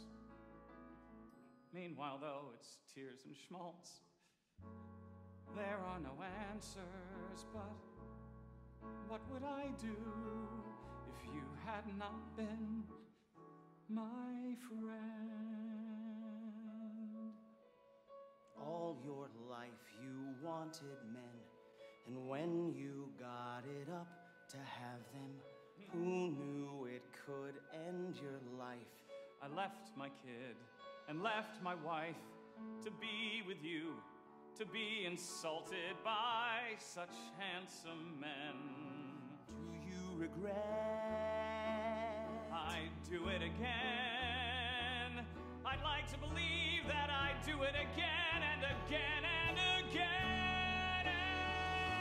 Meanwhile, though, it's tears and schmaltz. There are no answers, but what would I do if you had not been my friend? All your life you wanted men, and when you got it up to have them, who knew it could end your life? I left my kid and left my wife to be with you, to be insulted by such handsome men. Do you regret? I'd do it again. I'd like to believe that I'd do it again and again and again.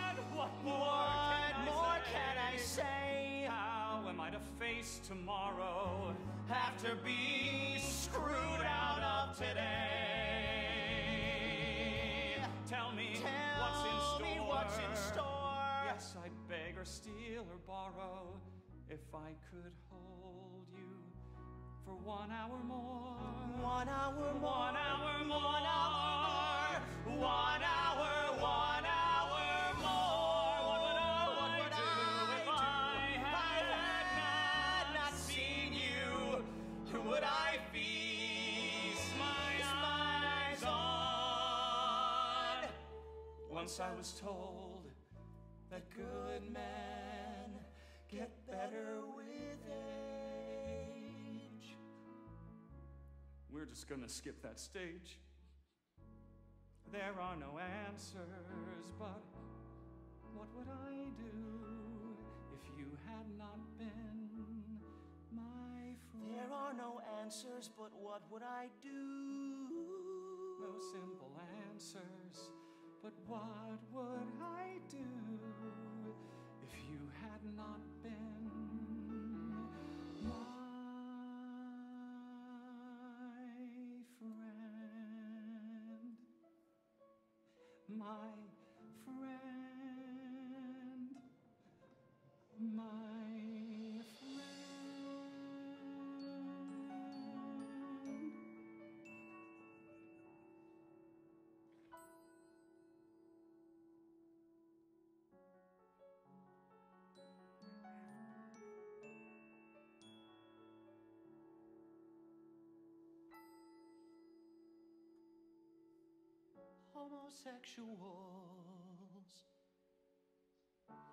And what more, What can, more I can I say? How am I to face tomorrow after being screwed out of today? Tell me what's in store. me what's in store. Yes, I'd beg or steal or borrow if I could hold you for one hour more. One hour more. One hour more. One hour more. One hour, Once I was told that good men get better with age. We're just gonna skip that stage. There are no answers, but what would I do if you had not been my friend? There are no answers, but what would I do? No simple answers, but what would I do if you had not been my friend? My Homosexuals,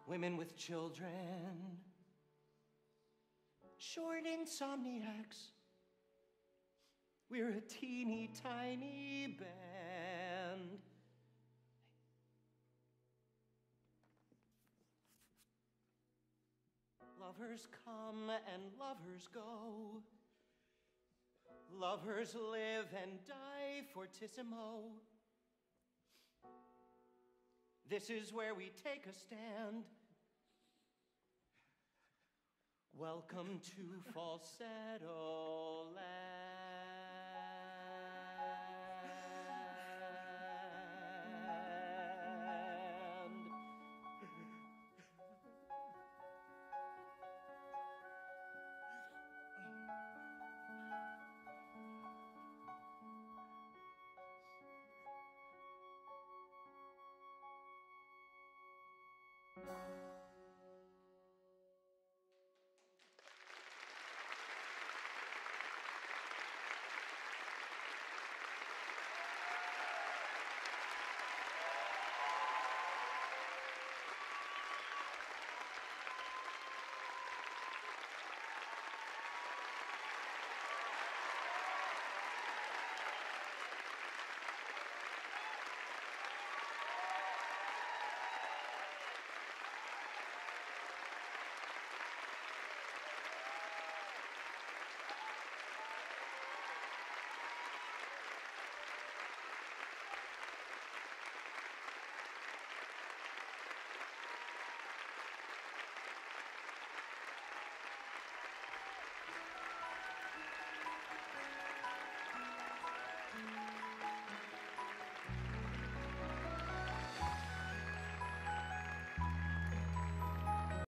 women with children, short insomniacs. We're a teeny tiny band. Lovers come and lovers go. Lovers live and die fortissimo. This is where we take a stand. Welcome to falsetto land.